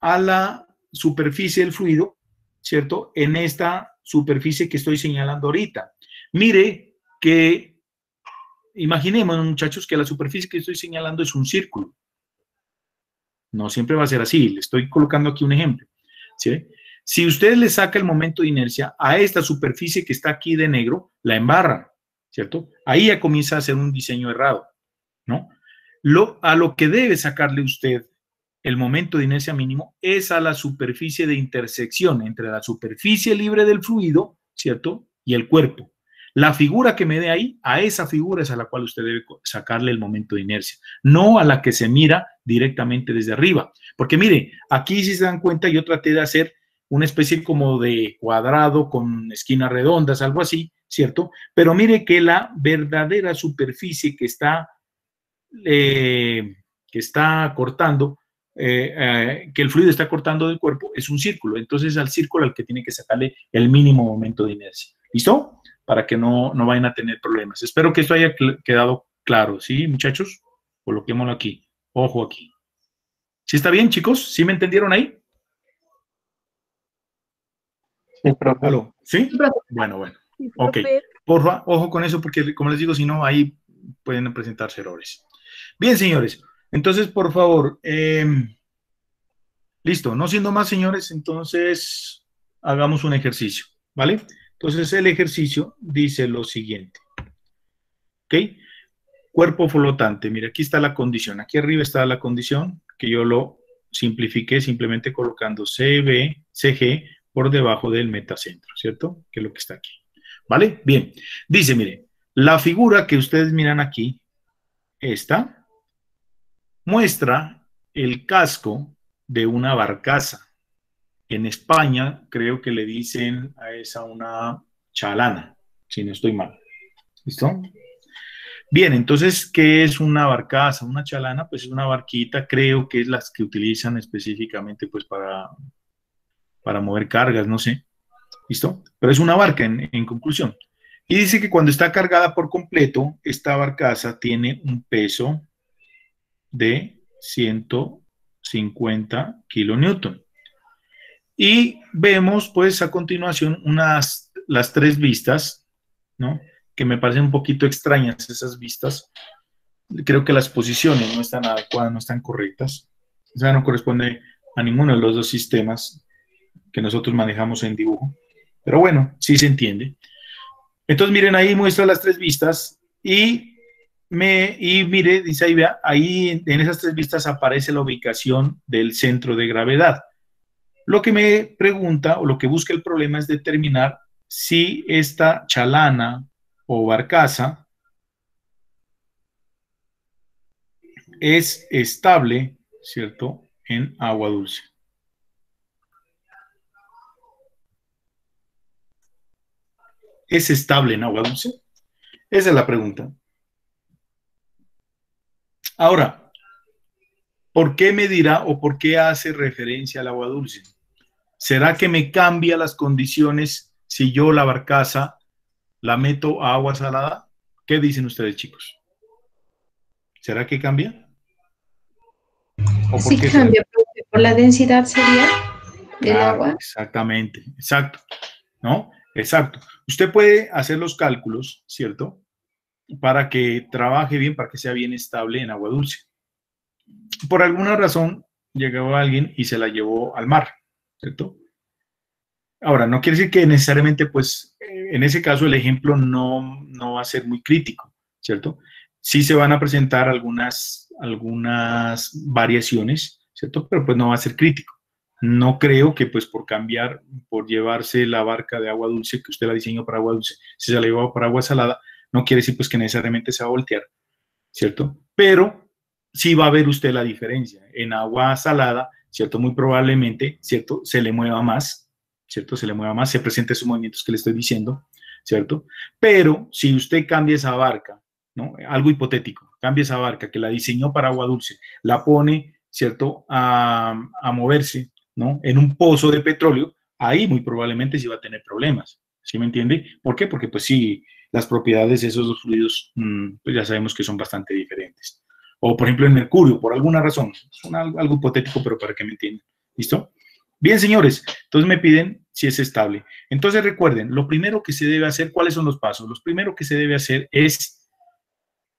a la superficie del fluido, ¿cierto? En esta superficie que estoy señalando ahorita. Mire que, imaginemos, muchachos, que la superficie que estoy señalando es un círculo. No siempre va a ser así, le estoy colocando aquí un ejemplo. Si usted le saca el momento de inercia a esta superficie que está aquí de negro, la embarra. ¿cierto? Ahí ya comienza a ser un diseño errado, ¿no? A lo que debe sacarle usted el momento de inercia mínimo es a la superficie de intersección entre la superficie libre del fluido, ¿cierto? Y el cuerpo. La figura que me dé ahí, a esa figura es a la cual usted debe sacarle el momento de inercia, no a la que se mira directamente desde arriba. Porque mire, aquí si se dan cuenta, yo traté de hacer una especie como de cuadrado con esquinas redondas, algo así, ¿cierto? Pero mire que la verdadera superficie que está, eh, que está cortando, eh, eh, que el fluido está cortando del cuerpo, es un círculo. Entonces al círculo al que tiene que sacarle el mínimo momento de inercia. ¿Listo? Para que no, no vayan a tener problemas. Espero que esto haya quedado claro, ¿sí, muchachos? Coloquémoslo aquí. Ojo aquí. ¿Sí está bien, chicos? ¿Sí me entendieron ahí? Sí, profe. ¿Sí? Bueno, bueno. Ok. Porfa, ojo con eso porque, como les digo, si no, ahí pueden presentarse errores. Bien, señores. Entonces, por favor, em, listo. No siendo más, señores, entonces hagamos un ejercicio, ¿vale? Entonces el ejercicio dice lo siguiente. ¿Ok? Cuerpo flotante. Mira, aquí está la condición. Aquí arriba está la condición que yo lo simplifiqué simplemente colocando CB, CG por debajo del metacentro, ¿cierto? Que es lo que está aquí. ¿Vale? Bien. Dice, mire, la figura que ustedes miran aquí, esta, muestra el casco de una barcaza. En España creo que le dicen a esa una chalana, si no estoy mal. ¿Listo? Bien, entonces, ¿qué es una barcaza? Una chalana, pues es una barquita, creo que es las que utilizan específicamente pues para, para mover cargas, no sé. ¿Listo? Pero es una barca en, en conclusión. Y dice que cuando está cargada por completo, esta barcaza tiene un peso de 150 kilonewton. Y vemos pues a continuación unas, las tres vistas, ¿no? Que me parecen un poquito extrañas esas vistas. Creo que las posiciones no están adecuadas, no están correctas. O sea, no corresponde a ninguno de los dos sistemas que nosotros manejamos en dibujo. Pero bueno, sí se entiende. Entonces, miren, ahí muestra las tres vistas y, me, y mire, dice ahí, vea, ahí en esas tres vistas aparece la ubicación del centro de gravedad. Lo que me pregunta o lo que busca el problema es determinar si esta chalana o barcaza es estable, ¿cierto?, en agua dulce. ¿Es estable en agua dulce? Esa es la pregunta. Ahora, ¿por qué me dirá o por qué hace referencia al agua dulce? ¿Será que me cambia las condiciones si yo la barcaza la meto a agua salada? ¿Qué dicen ustedes, chicos? ¿Será que cambia? ¿O sí cambia, por la densidad sería del agua. Exactamente, exacto. ¿No? Exacto. Usted puede hacer los cálculos, ¿cierto? Para que trabaje bien, para que sea bien estable en agua dulce. Por alguna razón, llegó alguien y se la llevó al mar, ¿cierto? Ahora, no quiere decir que necesariamente, pues, en ese caso el ejemplo no, no va a ser muy crítico, ¿cierto? Sí se van a presentar algunas, algunas variaciones, ¿cierto? Pero pues no va a ser crítico. No creo que pues por cambiar, por llevarse la barca de agua dulce, que usted la diseñó para agua dulce, si se la llevó para agua salada, no quiere decir pues que necesariamente se va a voltear, ¿cierto? Pero sí va a ver usted la diferencia. En agua salada, ¿cierto? Muy probablemente, ¿cierto? Se le mueva más, ¿cierto? Se le mueva más, se presente esos movimientos que le estoy diciendo, ¿cierto? Pero si usted cambia esa barca, ¿no? Algo hipotético, cambia esa barca que la diseñó para agua dulce, la pone, ¿cierto? A, a moverse, en un pozo de petróleo, ahí muy probablemente sí va a tener problemas. ¿Sí me entiende? ¿Por qué? Porque pues sí, las propiedades de esos dos fluidos, mm, pues ya sabemos que son bastante diferentes. O por ejemplo en mercurio, por alguna razón. Es algo, algo hipotético, pero para que me entiendan. ¿Listo? Bien, señores, entonces me piden si es estable. Entonces recuerden, lo primero que se debe hacer, ¿cuáles son los pasos? Lo primero que se debe hacer es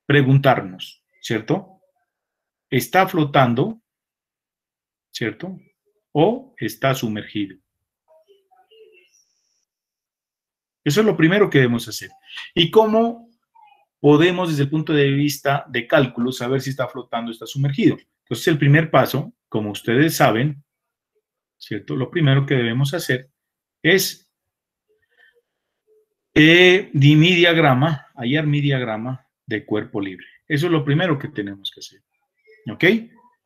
preguntarnos, ¿cierto? ¿Está flotando? ¿Cierto? o está sumergido. Eso es lo primero que debemos hacer. ¿Y cómo podemos, desde el punto de vista de cálculo, saber si está flotando o está sumergido? Entonces, el primer paso, como ustedes saben, ¿cierto? Lo primero que debemos hacer es eh, mi diagrama, hallar mi diagrama de cuerpo libre. Eso es lo primero que tenemos que hacer. ¿Ok?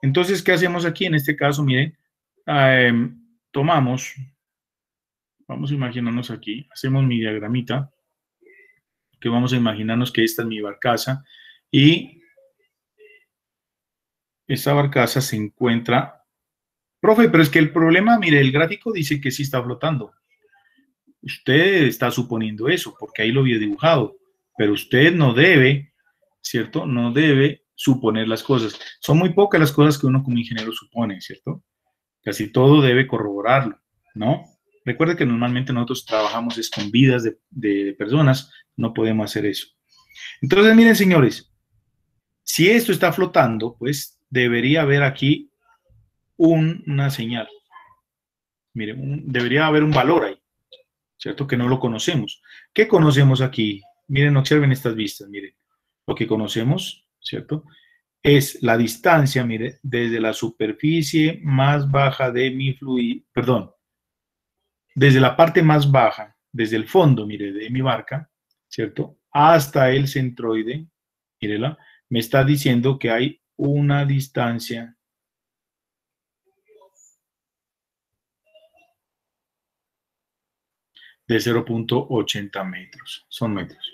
Entonces, ¿qué hacemos aquí? En este caso, miren, Em, tomamos, vamos a imaginarnos aquí, hacemos mi diagramita, que vamos a imaginarnos que esta es mi barcaza y esta barcaza se encuentra, profe, pero es que el problema, mire, el gráfico dice que sí está flotando. Usted está suponiendo eso, porque ahí lo había dibujado, pero usted no debe, ¿cierto? No debe suponer las cosas. Son muy pocas las cosas que uno como ingeniero supone, ¿cierto? Casi todo debe corroborarlo, ¿no? Recuerde que normalmente nosotros trabajamos es con vidas de, personas, no podemos hacer eso. Entonces, miren, señores, si esto está flotando, pues debería haber aquí una señal. Miren, debería haber un valor ahí. ¿cierto? Que no lo conocemos. ¿Qué conocemos aquí? Miren, observen estas vistas, miren. Lo que conocemos, ¿cierto? Es la distancia, mire, desde la superficie más baja de mi fluido, perdón, desde la parte más baja, desde el fondo, mire, de mi barca, ¿cierto? Hasta el centroide, mírela, me está diciendo que hay una distancia de 0.80 metros, son metros,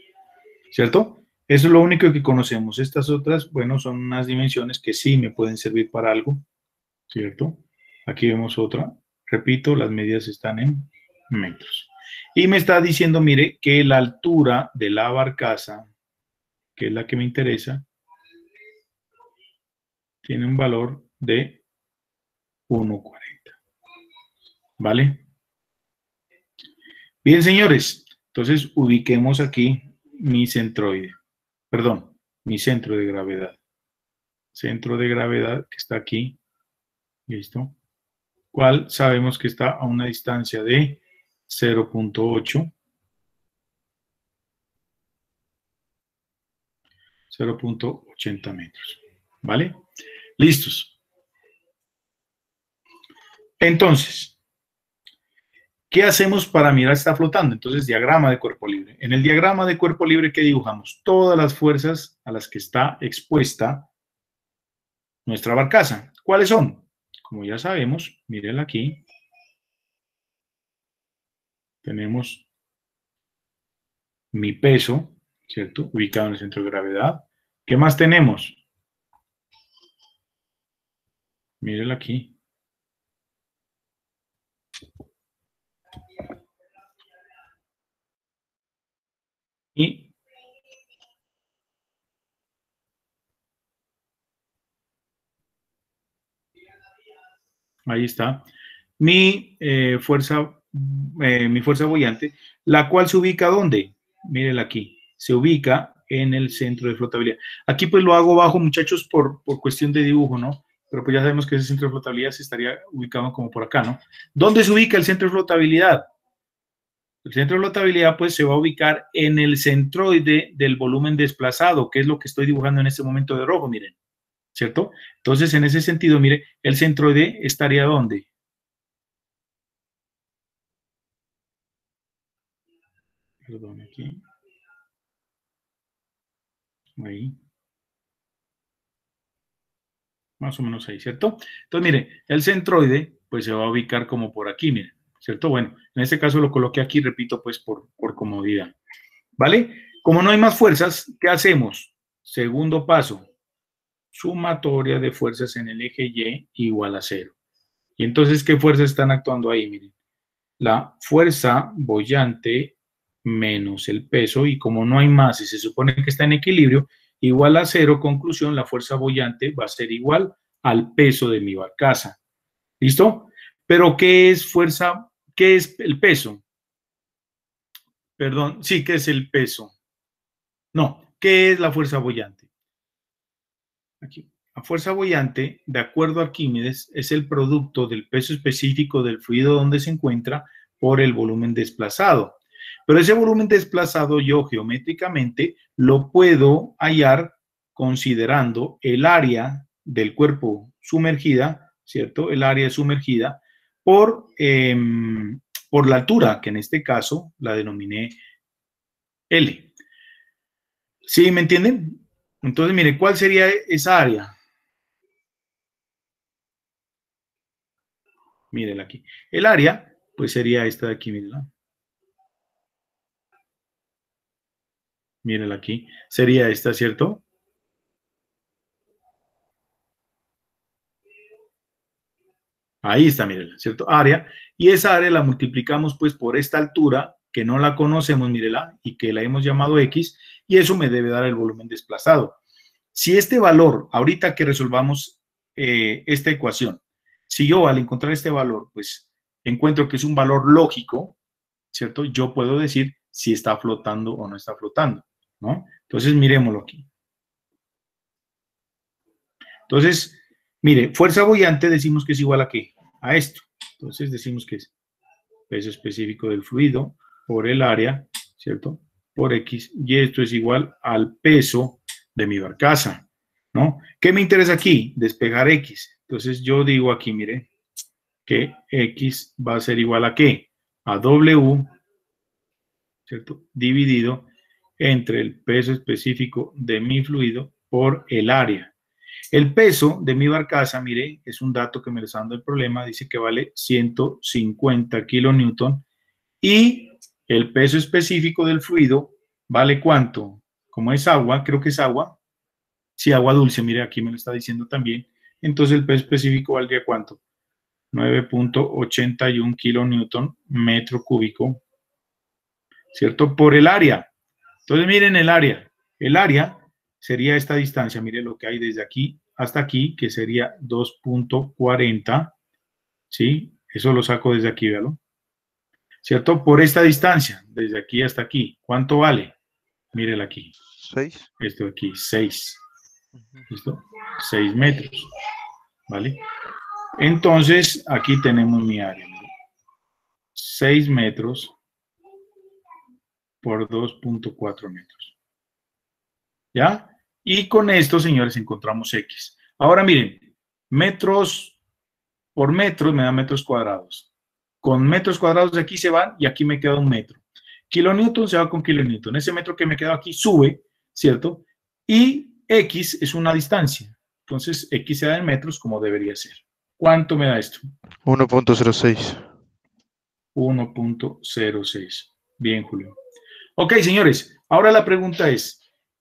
¿cierto? Eso es lo único que conocemos. Estas otras, bueno, son unas dimensiones que sí me pueden servir para algo, ¿cierto? Aquí vemos otra. Repito, las medidas están en metros. Y me está diciendo, mire, que la altura de la barcaza, que es la que me interesa, tiene un valor de 1,40. ¿Vale? Bien, señores. Entonces, ubiquemos aquí mi centroide perdón, mi centro de gravedad. Centro de gravedad que está aquí, listo. ¿Cuál sabemos que está a una distancia de 0.8. 0.80 metros. ¿Vale? Listos. Entonces, ¿Qué hacemos para mirar si está flotando? Entonces, diagrama de cuerpo libre. En el diagrama de cuerpo libre, ¿qué dibujamos? Todas las fuerzas a las que está expuesta nuestra barcaza. ¿Cuáles son? Como ya sabemos, mírenla aquí. Tenemos mi peso, ¿cierto? Ubicado en el centro de gravedad. ¿Qué más tenemos? Mírenla aquí. Y ahí está. Mi eh, fuerza, eh, mi fuerza bollante, la cual se ubica ¿dónde? Mírenla aquí. Se ubica en el centro de flotabilidad. Aquí pues lo hago bajo, muchachos, por, por cuestión de dibujo, ¿no? Pero pues ya sabemos que ese centro de flotabilidad se estaría ubicado como por acá, ¿no? ¿Dónde se ubica el centro de flotabilidad? El centro de flotabilidad pues se va a ubicar en el centroide del volumen desplazado, que es lo que estoy dibujando en este momento de rojo, miren, ¿cierto? Entonces, en ese sentido, mire, el centroide estaría ¿dónde? Perdón, aquí. Ahí. Más o menos ahí, ¿cierto? Entonces, mire, el centroide pues se va a ubicar como por aquí, miren. ¿cierto? Bueno, en este caso lo coloqué aquí, repito, pues por, por comodidad. ¿Vale? Como no hay más fuerzas, ¿qué hacemos? Segundo paso, sumatoria de fuerzas en el eje Y igual a cero. Y entonces, ¿qué fuerzas están actuando ahí? Miren, la fuerza bollante menos el peso, y como no hay más y se supone que está en equilibrio, igual a cero, conclusión, la fuerza bollante va a ser igual al peso de mi barcaza. ¿Listo? Pero, ¿qué es fuerza ¿Qué es el peso? Perdón, sí, ¿qué es el peso? No, ¿qué es la fuerza bollante? Aquí. La fuerza bollante, de acuerdo a Arquímedes, es el producto del peso específico del fluido donde se encuentra por el volumen desplazado. Pero ese volumen desplazado yo geométricamente lo puedo hallar considerando el área del cuerpo sumergida, ¿cierto? El área sumergida por, em, por la altura, que en este caso la denominé L. ¿Sí me entienden? Entonces, mire, ¿cuál sería esa área? Mírenla aquí. El área, pues sería esta de aquí, mírenla. Mírenla aquí. Sería esta, ¿cierto? Ahí está, miren, ¿cierto? Área. Y esa área la multiplicamos pues por esta altura, que no la conocemos, mírela, y que la hemos llamado X, y eso me debe dar el volumen desplazado. Si este valor, ahorita que resolvamos eh, esta ecuación, si yo al encontrar este valor, pues encuentro que es un valor lógico, ¿cierto? Yo puedo decir si está flotando o no está flotando, ¿no? Entonces, miremoslo aquí. Entonces, Mire, fuerza bollante decimos que es igual a qué? A esto. Entonces decimos que es peso específico del fluido por el área, ¿cierto? Por X, y esto es igual al peso de mi barcaza, ¿no? ¿Qué me interesa aquí? Despejar X. Entonces yo digo aquí, mire, que X va a ser igual a qué? A W, ¿cierto? Dividido entre el peso específico de mi fluido por el área. El peso de mi barcaza, mire, es un dato que me está dando el problema, dice que vale 150 kilonewton y el peso específico del fluido vale cuánto? Como es agua, creo que es agua. Si agua dulce, mire, aquí me lo está diciendo también. Entonces el peso específico valdría cuánto? 9.81 kilonewton metro cúbico, ¿cierto? Por el área. Entonces miren el área. El área sería esta distancia, mire lo que hay desde aquí hasta aquí, que sería 2.40, ¿sí? Eso lo saco desde aquí, véalo. ¿Cierto? Por esta distancia, desde aquí hasta aquí, ¿cuánto vale? Mírela aquí. 6. Esto aquí, 6. ¿Listo? 6 metros, ¿vale? Entonces, aquí tenemos mi área. 6 metros por 2.4 metros. ¿Ya? Y con esto, señores, encontramos X. Ahora miren, metros por metros me da metros cuadrados. Con metros cuadrados de aquí se van y aquí me queda un metro. Kilonewton se va con kilonewton. Ese metro que me queda aquí sube, ¿cierto? Y X es una distancia. Entonces, X se da en metros como debería ser. ¿Cuánto me da esto? 1.06. 1.06. Bien, Julio. Ok, señores. Ahora la pregunta es,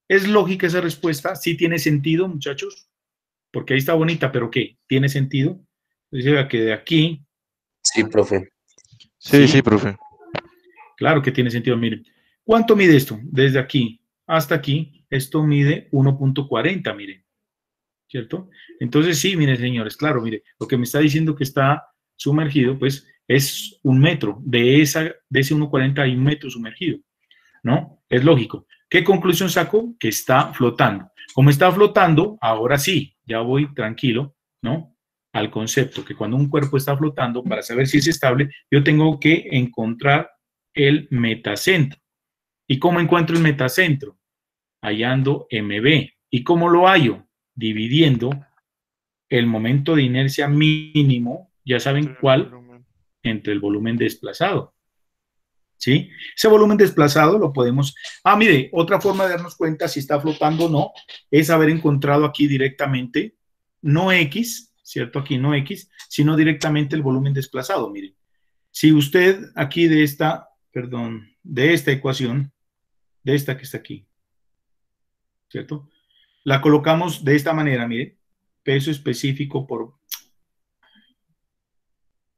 ¿Es lógica esa respuesta? ¿Sí tiene sentido, muchachos? Porque ahí está bonita, pero ¿qué? ¿Tiene sentido? Dice que de aquí. Sí, profe. Sí, sí, profe. Claro que tiene sentido. Miren, ¿cuánto mide esto? Desde aquí hasta aquí, esto mide 1.40, miren. ¿Cierto? Entonces, sí, miren, señores, claro, mire, lo que me está diciendo que está sumergido, pues es un metro. De, esa, de ese 1.40 hay un metro sumergido, ¿no? Es lógico. ¿Qué conclusión saco? Que está flotando. Como está flotando, ahora sí, ya voy tranquilo, ¿no? Al concepto que cuando un cuerpo está flotando, para saber si es estable, yo tengo que encontrar el metacentro. ¿Y cómo encuentro el metacentro? Hallando MB. ¿Y cómo lo hallo? Dividiendo el momento de inercia mínimo, ya saben cuál, entre el volumen desplazado. ¿Sí? Ese volumen desplazado lo podemos... Ah, mire, otra forma de darnos cuenta si está flotando o no es haber encontrado aquí directamente, no X, ¿cierto? Aquí no X, sino directamente el volumen desplazado, mire. Si usted aquí de esta, perdón, de esta ecuación, de esta que está aquí, ¿cierto? La colocamos de esta manera, mire, peso específico por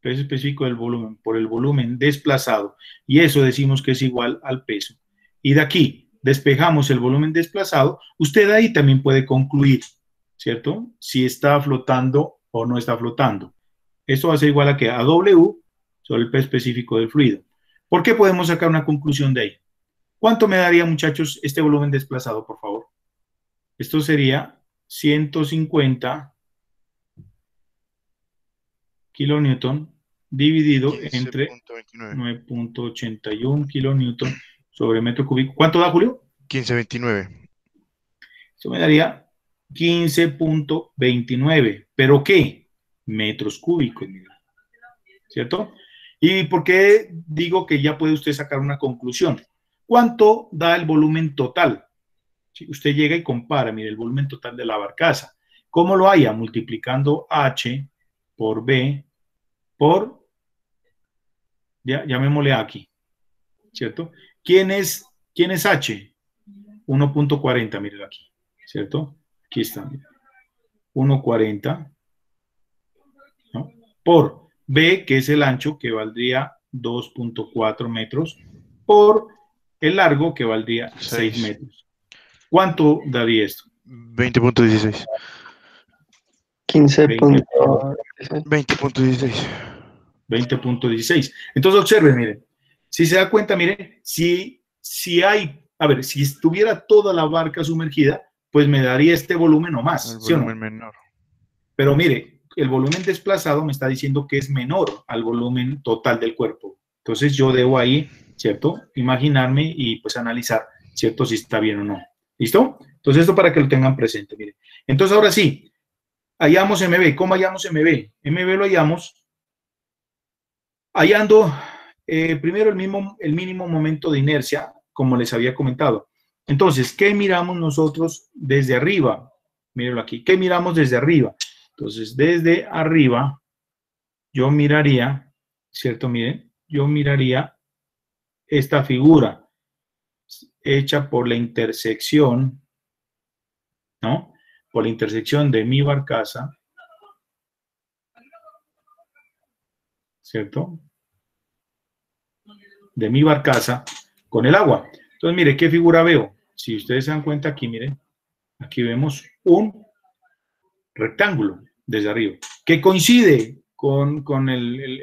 peso específico del volumen por el volumen desplazado, y eso decimos que es igual al peso. Y de aquí despejamos el volumen desplazado, usted ahí también puede concluir, ¿cierto? Si está flotando o no está flotando. Esto va a ser igual a que a W sobre el peso específico del fluido. ¿Por qué podemos sacar una conclusión de ahí? ¿Cuánto me daría, muchachos, este volumen desplazado, por favor? Esto sería 150 kilonewton dividido entre 9.81 kilonewton sobre metro cúbico. ¿Cuánto da, Julio? 15.29. Eso me daría 15.29. ¿Pero qué? Metros cúbicos, mira. ¿Cierto? ¿Y por qué digo que ya puede usted sacar una conclusión? ¿Cuánto da el volumen total? Si usted llega y compara, mire, el volumen total de la barcaza. ¿Cómo lo haya? Multiplicando H por B por, ya, llamémosle aquí, ¿cierto? ¿Quién es, quién es H? 1.40, miren aquí, ¿cierto? Aquí está, 1.40, ¿no? Por B, que es el ancho, que valdría 2.4 metros, por el largo, que valdría 6, metros. ¿Cuánto daría esto? 20.16. 15.16. 20.16. Entonces observen, miren, si se da cuenta, miren, si, si hay, a ver, si estuviera toda la barca sumergida, pues me daría este volumen o más. El volumen menor. Pero mire, el volumen desplazado me está diciendo que es menor al volumen total del cuerpo. Entonces yo debo ahí ¿cierto? Imaginarme y pues analizar, ¿cierto? Si está bien o no. ¿Listo? Entonces esto para que lo tengan presente, miren. Entonces ahora sí, hallamos MB. ¿Cómo hallamos MB? MB lo hallamos hallando eh, primero el, mismo, el mínimo momento de inercia, como les había comentado. Entonces, ¿qué miramos nosotros desde arriba? Mírenlo aquí. ¿Qué miramos desde arriba? Entonces, desde arriba, yo miraría, ¿cierto? Miren, yo miraría esta figura hecha por la intersección, ¿no? Por la intersección de mi barcaza, ¿cierto? De mi barcaza con el agua. Entonces, mire, ¿qué figura veo? Si ustedes se dan cuenta aquí, miren, aquí vemos un rectángulo desde arriba, que coincide con,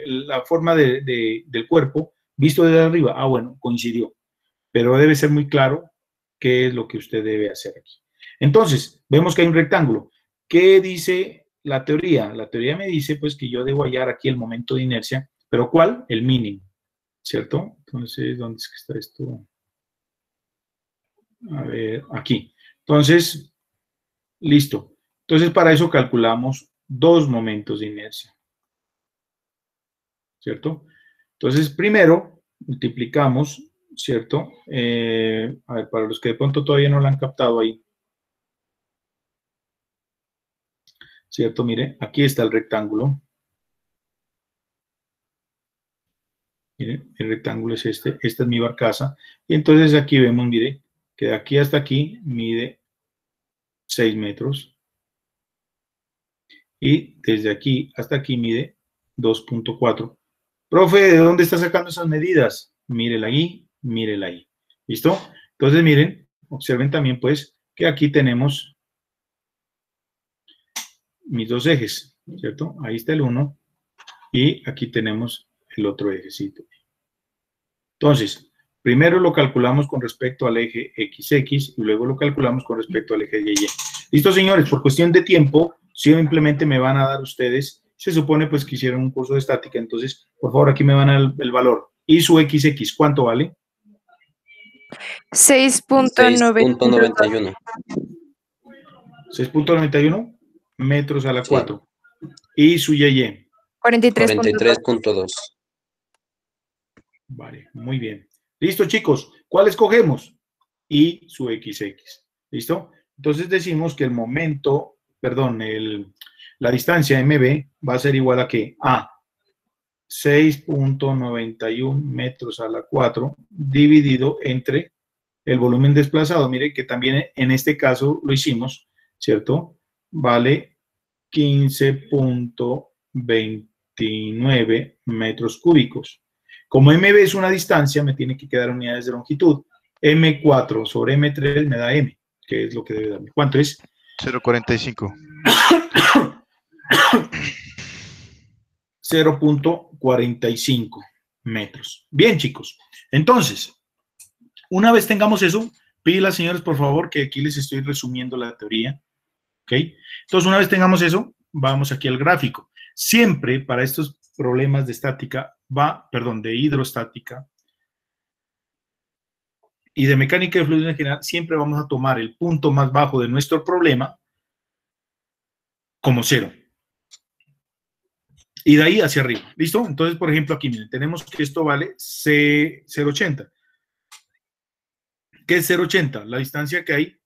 la forma del cuerpo visto desde arriba. Ah, bueno, coincidió. Pero debe ser muy claro qué es lo que usted debe hacer aquí. Entonces, vemos que hay un rectángulo. ¿Qué dice la teoría? La teoría me dice, pues, que yo debo hallar aquí el momento de inercia, pero ¿cuál? El mínimo, ¿cierto? Entonces, ¿dónde es que está esto? A ver, aquí. Entonces, listo. Entonces, para eso calculamos dos momentos de inercia. ¿Cierto? Entonces, primero, multiplicamos, ¿cierto? Eh, a ver, para los que de pronto todavía no lo han captado ahí. ¿Cierto? Mire, aquí está el rectángulo. Mire, el rectángulo es este. Esta es mi barcaza. Y entonces aquí vemos, mire, que de aquí hasta aquí mide 6 metros. Y desde aquí hasta aquí mide 2.4. Profe, ¿de dónde está sacando esas medidas? Mírela ahí, mírela ahí. ¿Listo? Entonces, miren, observen también, pues, que aquí tenemos mis dos ejes, ¿cierto? Ahí está el uno y aquí tenemos el otro ejecito. Entonces, primero lo calculamos con respecto al eje XX y luego lo calculamos con respecto al eje YY. Listo, señores, por cuestión de tiempo, simplemente me van a dar ustedes, se supone pues que hicieron un curso de estática, entonces, por favor, aquí me van a dar el, valor. ¿Y su XX cuánto vale? 6.91. 6.91 metros a la 4. ¿Y su YY? 43.2. Vale, muy bien. Listo, chicos. ¿Cuál escogemos? Y su XX. ¿Listo? Entonces decimos que el momento, perdón, el, la distancia MB va a ser igual a qué? A 6.91 metros a la 4 dividido entre el volumen desplazado. Mire que también en este caso lo hicimos, ¿cierto? Vale 15.29 metros cúbicos. Como MB es una distancia, me tiene que quedar unidades de longitud. M4 sobre M3 me da M, que es lo que debe darme. ¿Cuánto es? 0.45. 0.45 metros. Bien, chicos. Entonces, una vez tengamos eso, pilas, señores, por favor, que aquí les estoy resumiendo la teoría. ¿Ok? Entonces, una vez tengamos eso, vamos aquí al gráfico. Siempre para estos problemas de estática va, perdón, de hidrostática y de mecánica de fluidos en general, siempre vamos a tomar el punto más bajo de nuestro problema como cero. Y de ahí hacia arriba. ¿Listo? Entonces, por ejemplo, aquí tenemos que esto vale C 0,80. ¿Qué es 0,80? La distancia que hay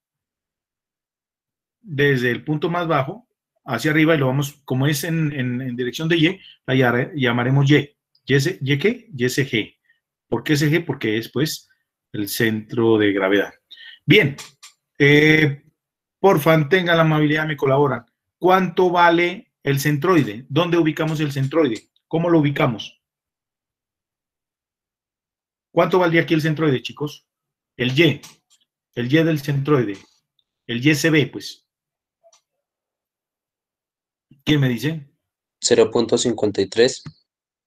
desde el punto más bajo hacia arriba y lo vamos, como es en, dirección de Y, la llamaremos Y. ¿Y, qué? YSG. ¿Por qué SG? Porque es, pues, el centro de gravedad. Bien. Eh, porfa, tengan la amabilidad, me colaboran. ¿Cuánto vale el centroide? ¿Dónde ubicamos el centroide? ¿Cómo lo ubicamos? ¿Cuánto valdría aquí el centroide, chicos? El Y. El Y del centroide. El YSB, pues. ¿Quién me dice? 0.53.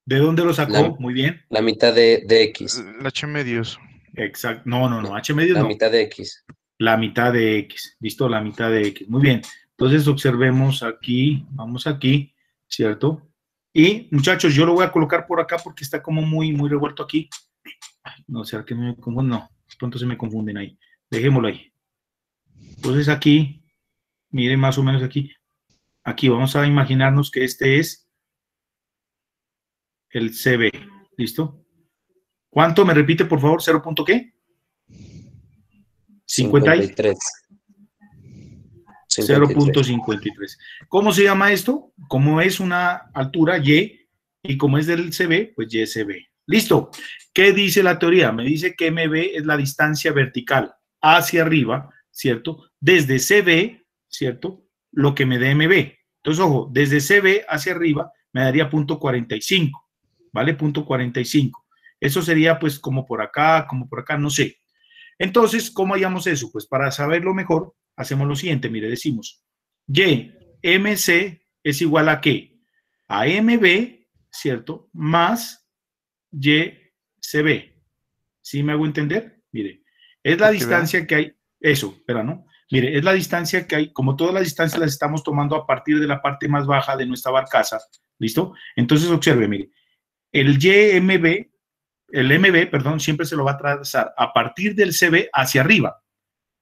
¿De dónde lo sacó? Muy bien. La mitad de, X. El H medios. Exacto. No, no, no. H medios La mitad de X. La mitad de X. Listo, la mitad de X. Muy bien. Entonces observemos aquí. Vamos aquí, ¿cierto? Y muchachos, yo lo voy a colocar por acá porque está como muy, muy revuelto aquí. No, ¿será que me confunden? No, pronto se me confunden ahí. Dejémoslo ahí. Entonces aquí, miren más o menos aquí. Aquí vamos a imaginarnos que este es el CB. ¿Listo? ¿Cuánto me repite, por favor? ¿0 punto qué? 50 y 53. 0.53. ¿Cómo se llama esto? Como es una altura Y y como es del CB, pues YSB. Listo. ¿Qué dice la teoría? Me dice que MB es la distancia vertical hacia arriba, ¿cierto? Desde CB, ¿cierto? Lo que me dé MB. Entonces, ojo, desde CB hacia arriba me daría punto 45, ¿vale? Punto 45. Eso sería pues como por acá, como por acá, no sé. Entonces, ¿cómo hallamos eso? Pues para saberlo mejor, hacemos lo siguiente, mire, decimos, Y MC es igual a qué? A MB, ¿cierto? Más YCB. ¿Sí me hago entender? Mire, es la distancia que hay, eso, espera, ¿no? Mire, es la distancia que hay, como todas las distancias las estamos tomando a partir de la parte más baja de nuestra barcaza, ¿listo? Entonces observe, mire, el YMB, el MB, perdón, siempre se lo va a trazar a partir del CB hacia arriba,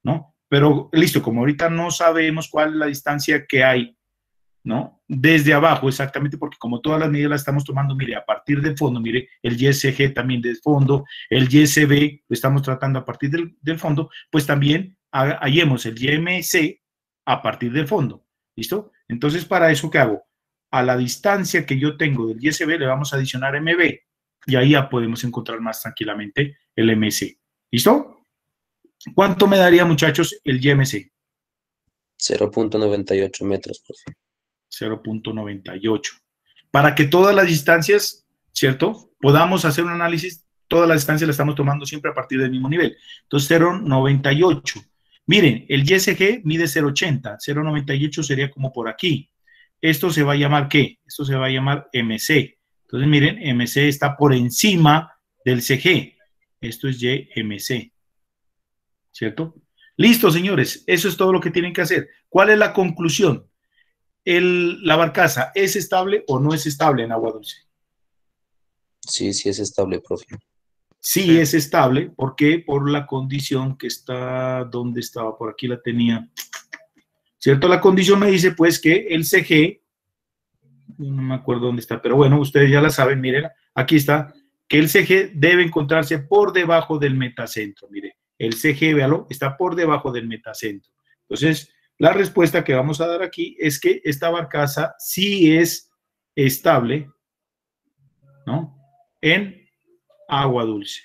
¿no? Pero listo, como ahorita no sabemos cuál es la distancia que hay, ¿no? Desde abajo, exactamente, porque como todas las medidas las estamos tomando, mire, a partir del fondo, mire, el YSG también del fondo, el YSB estamos tratando a partir del, del fondo, pues también hallemos el YMC a partir del fondo, ¿listo? Entonces, para eso, ¿qué hago? A la distancia que yo tengo del YSB le vamos a adicionar MB y ahí ya podemos encontrar más tranquilamente el MC, ¿listo? ¿Cuánto me daría, muchachos, el YMC? 0.98 metros, profe. 0.98. Para que todas las distancias, ¿cierto? Podamos hacer un análisis, todas las distancias las estamos tomando siempre a partir del mismo nivel. Entonces, 0.98. Miren, el YSG mide 0.80, 0.98 sería como por aquí. Esto se va a llamar ¿qué? Esto se va a llamar MC. Entonces, miren, MC está por encima del CG. Esto es YMC. ¿Cierto? Listo, señores. Eso es todo lo que tienen que hacer. ¿Cuál es la conclusión? El, ¿La barcaza es estable o no es estable en agua dulce? Sí, sí es estable, profe. Sí, es estable. ¿Por qué? Por la condición que está, ¿dónde estaba? Por aquí la tenía. ¿Cierto? La condición me dice pues que el CG, no me acuerdo dónde está, pero bueno, ustedes ya la saben, miren, aquí está, que el CG debe encontrarse por debajo del metacentro. Mire, el CG, véalo, está por debajo del metacentro. Entonces, la respuesta que vamos a dar aquí es que esta barcaza sí es estable, ¿no? En agua dulce.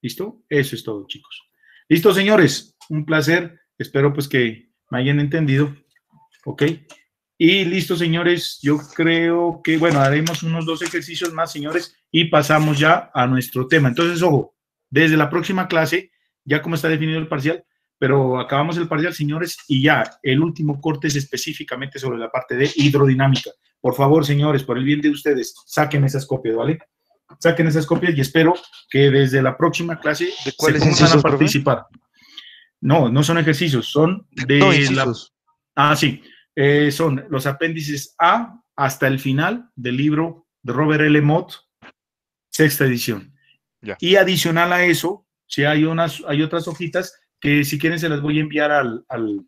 ¿Listo? Eso es todo, chicos. Listo, señores. Un placer. Espero pues que me hayan entendido. ¿Ok? Y listo, señores. Yo creo que, bueno, haremos unos dos ejercicios más, señores, y pasamos ya a nuestro tema. Entonces, ojo, desde la próxima clase, ya como está definido el parcial, pero acabamos el parcial, señores, y ya el último corte es específicamente sobre la parte de hidrodinámica. Por favor, señores, por el bien de ustedes, saquen esas copias, ¿vale? Saquen esas copias y espero que desde la próxima clase ¿De se cuáles pongan a profe? participar. No, no son ejercicios, son de No, la incisos. Ah, sí. Eh, son los apéndices A hasta el final del libro de Robert L. Mott, sexta edición. Ya. Y adicional a eso, si hay, unas, hay otras hojitas que si quieren se las voy a enviar al, al,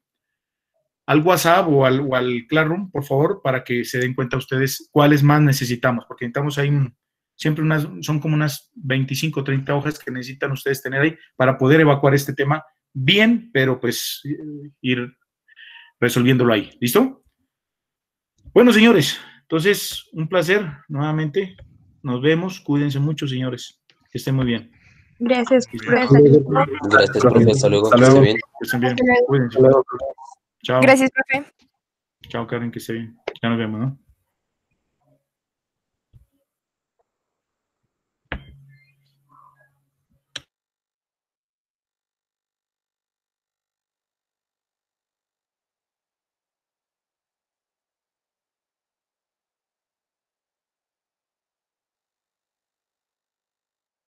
al WhatsApp o al, o al Classroom, por favor, para que se den cuenta ustedes cuáles más necesitamos, porque necesitamos ahí un- siempre unas, son como unas 25 o 30 hojas que necesitan ustedes tener ahí para poder evacuar este tema bien, pero pues eh, ir resolviéndolo ahí. ¿Listo? Bueno, señores, entonces un placer nuevamente. Nos vemos. Cuídense mucho, señores. Que estén muy bien. Gracias. Gracias. Gracias, profe. Hasta luego. Hasta luego. bien. Que estén bien. Hasta luego. Cuídense. Chao. Gracias, profe. Chao, Karen, que esté bien. Ya nos vemos, ¿no?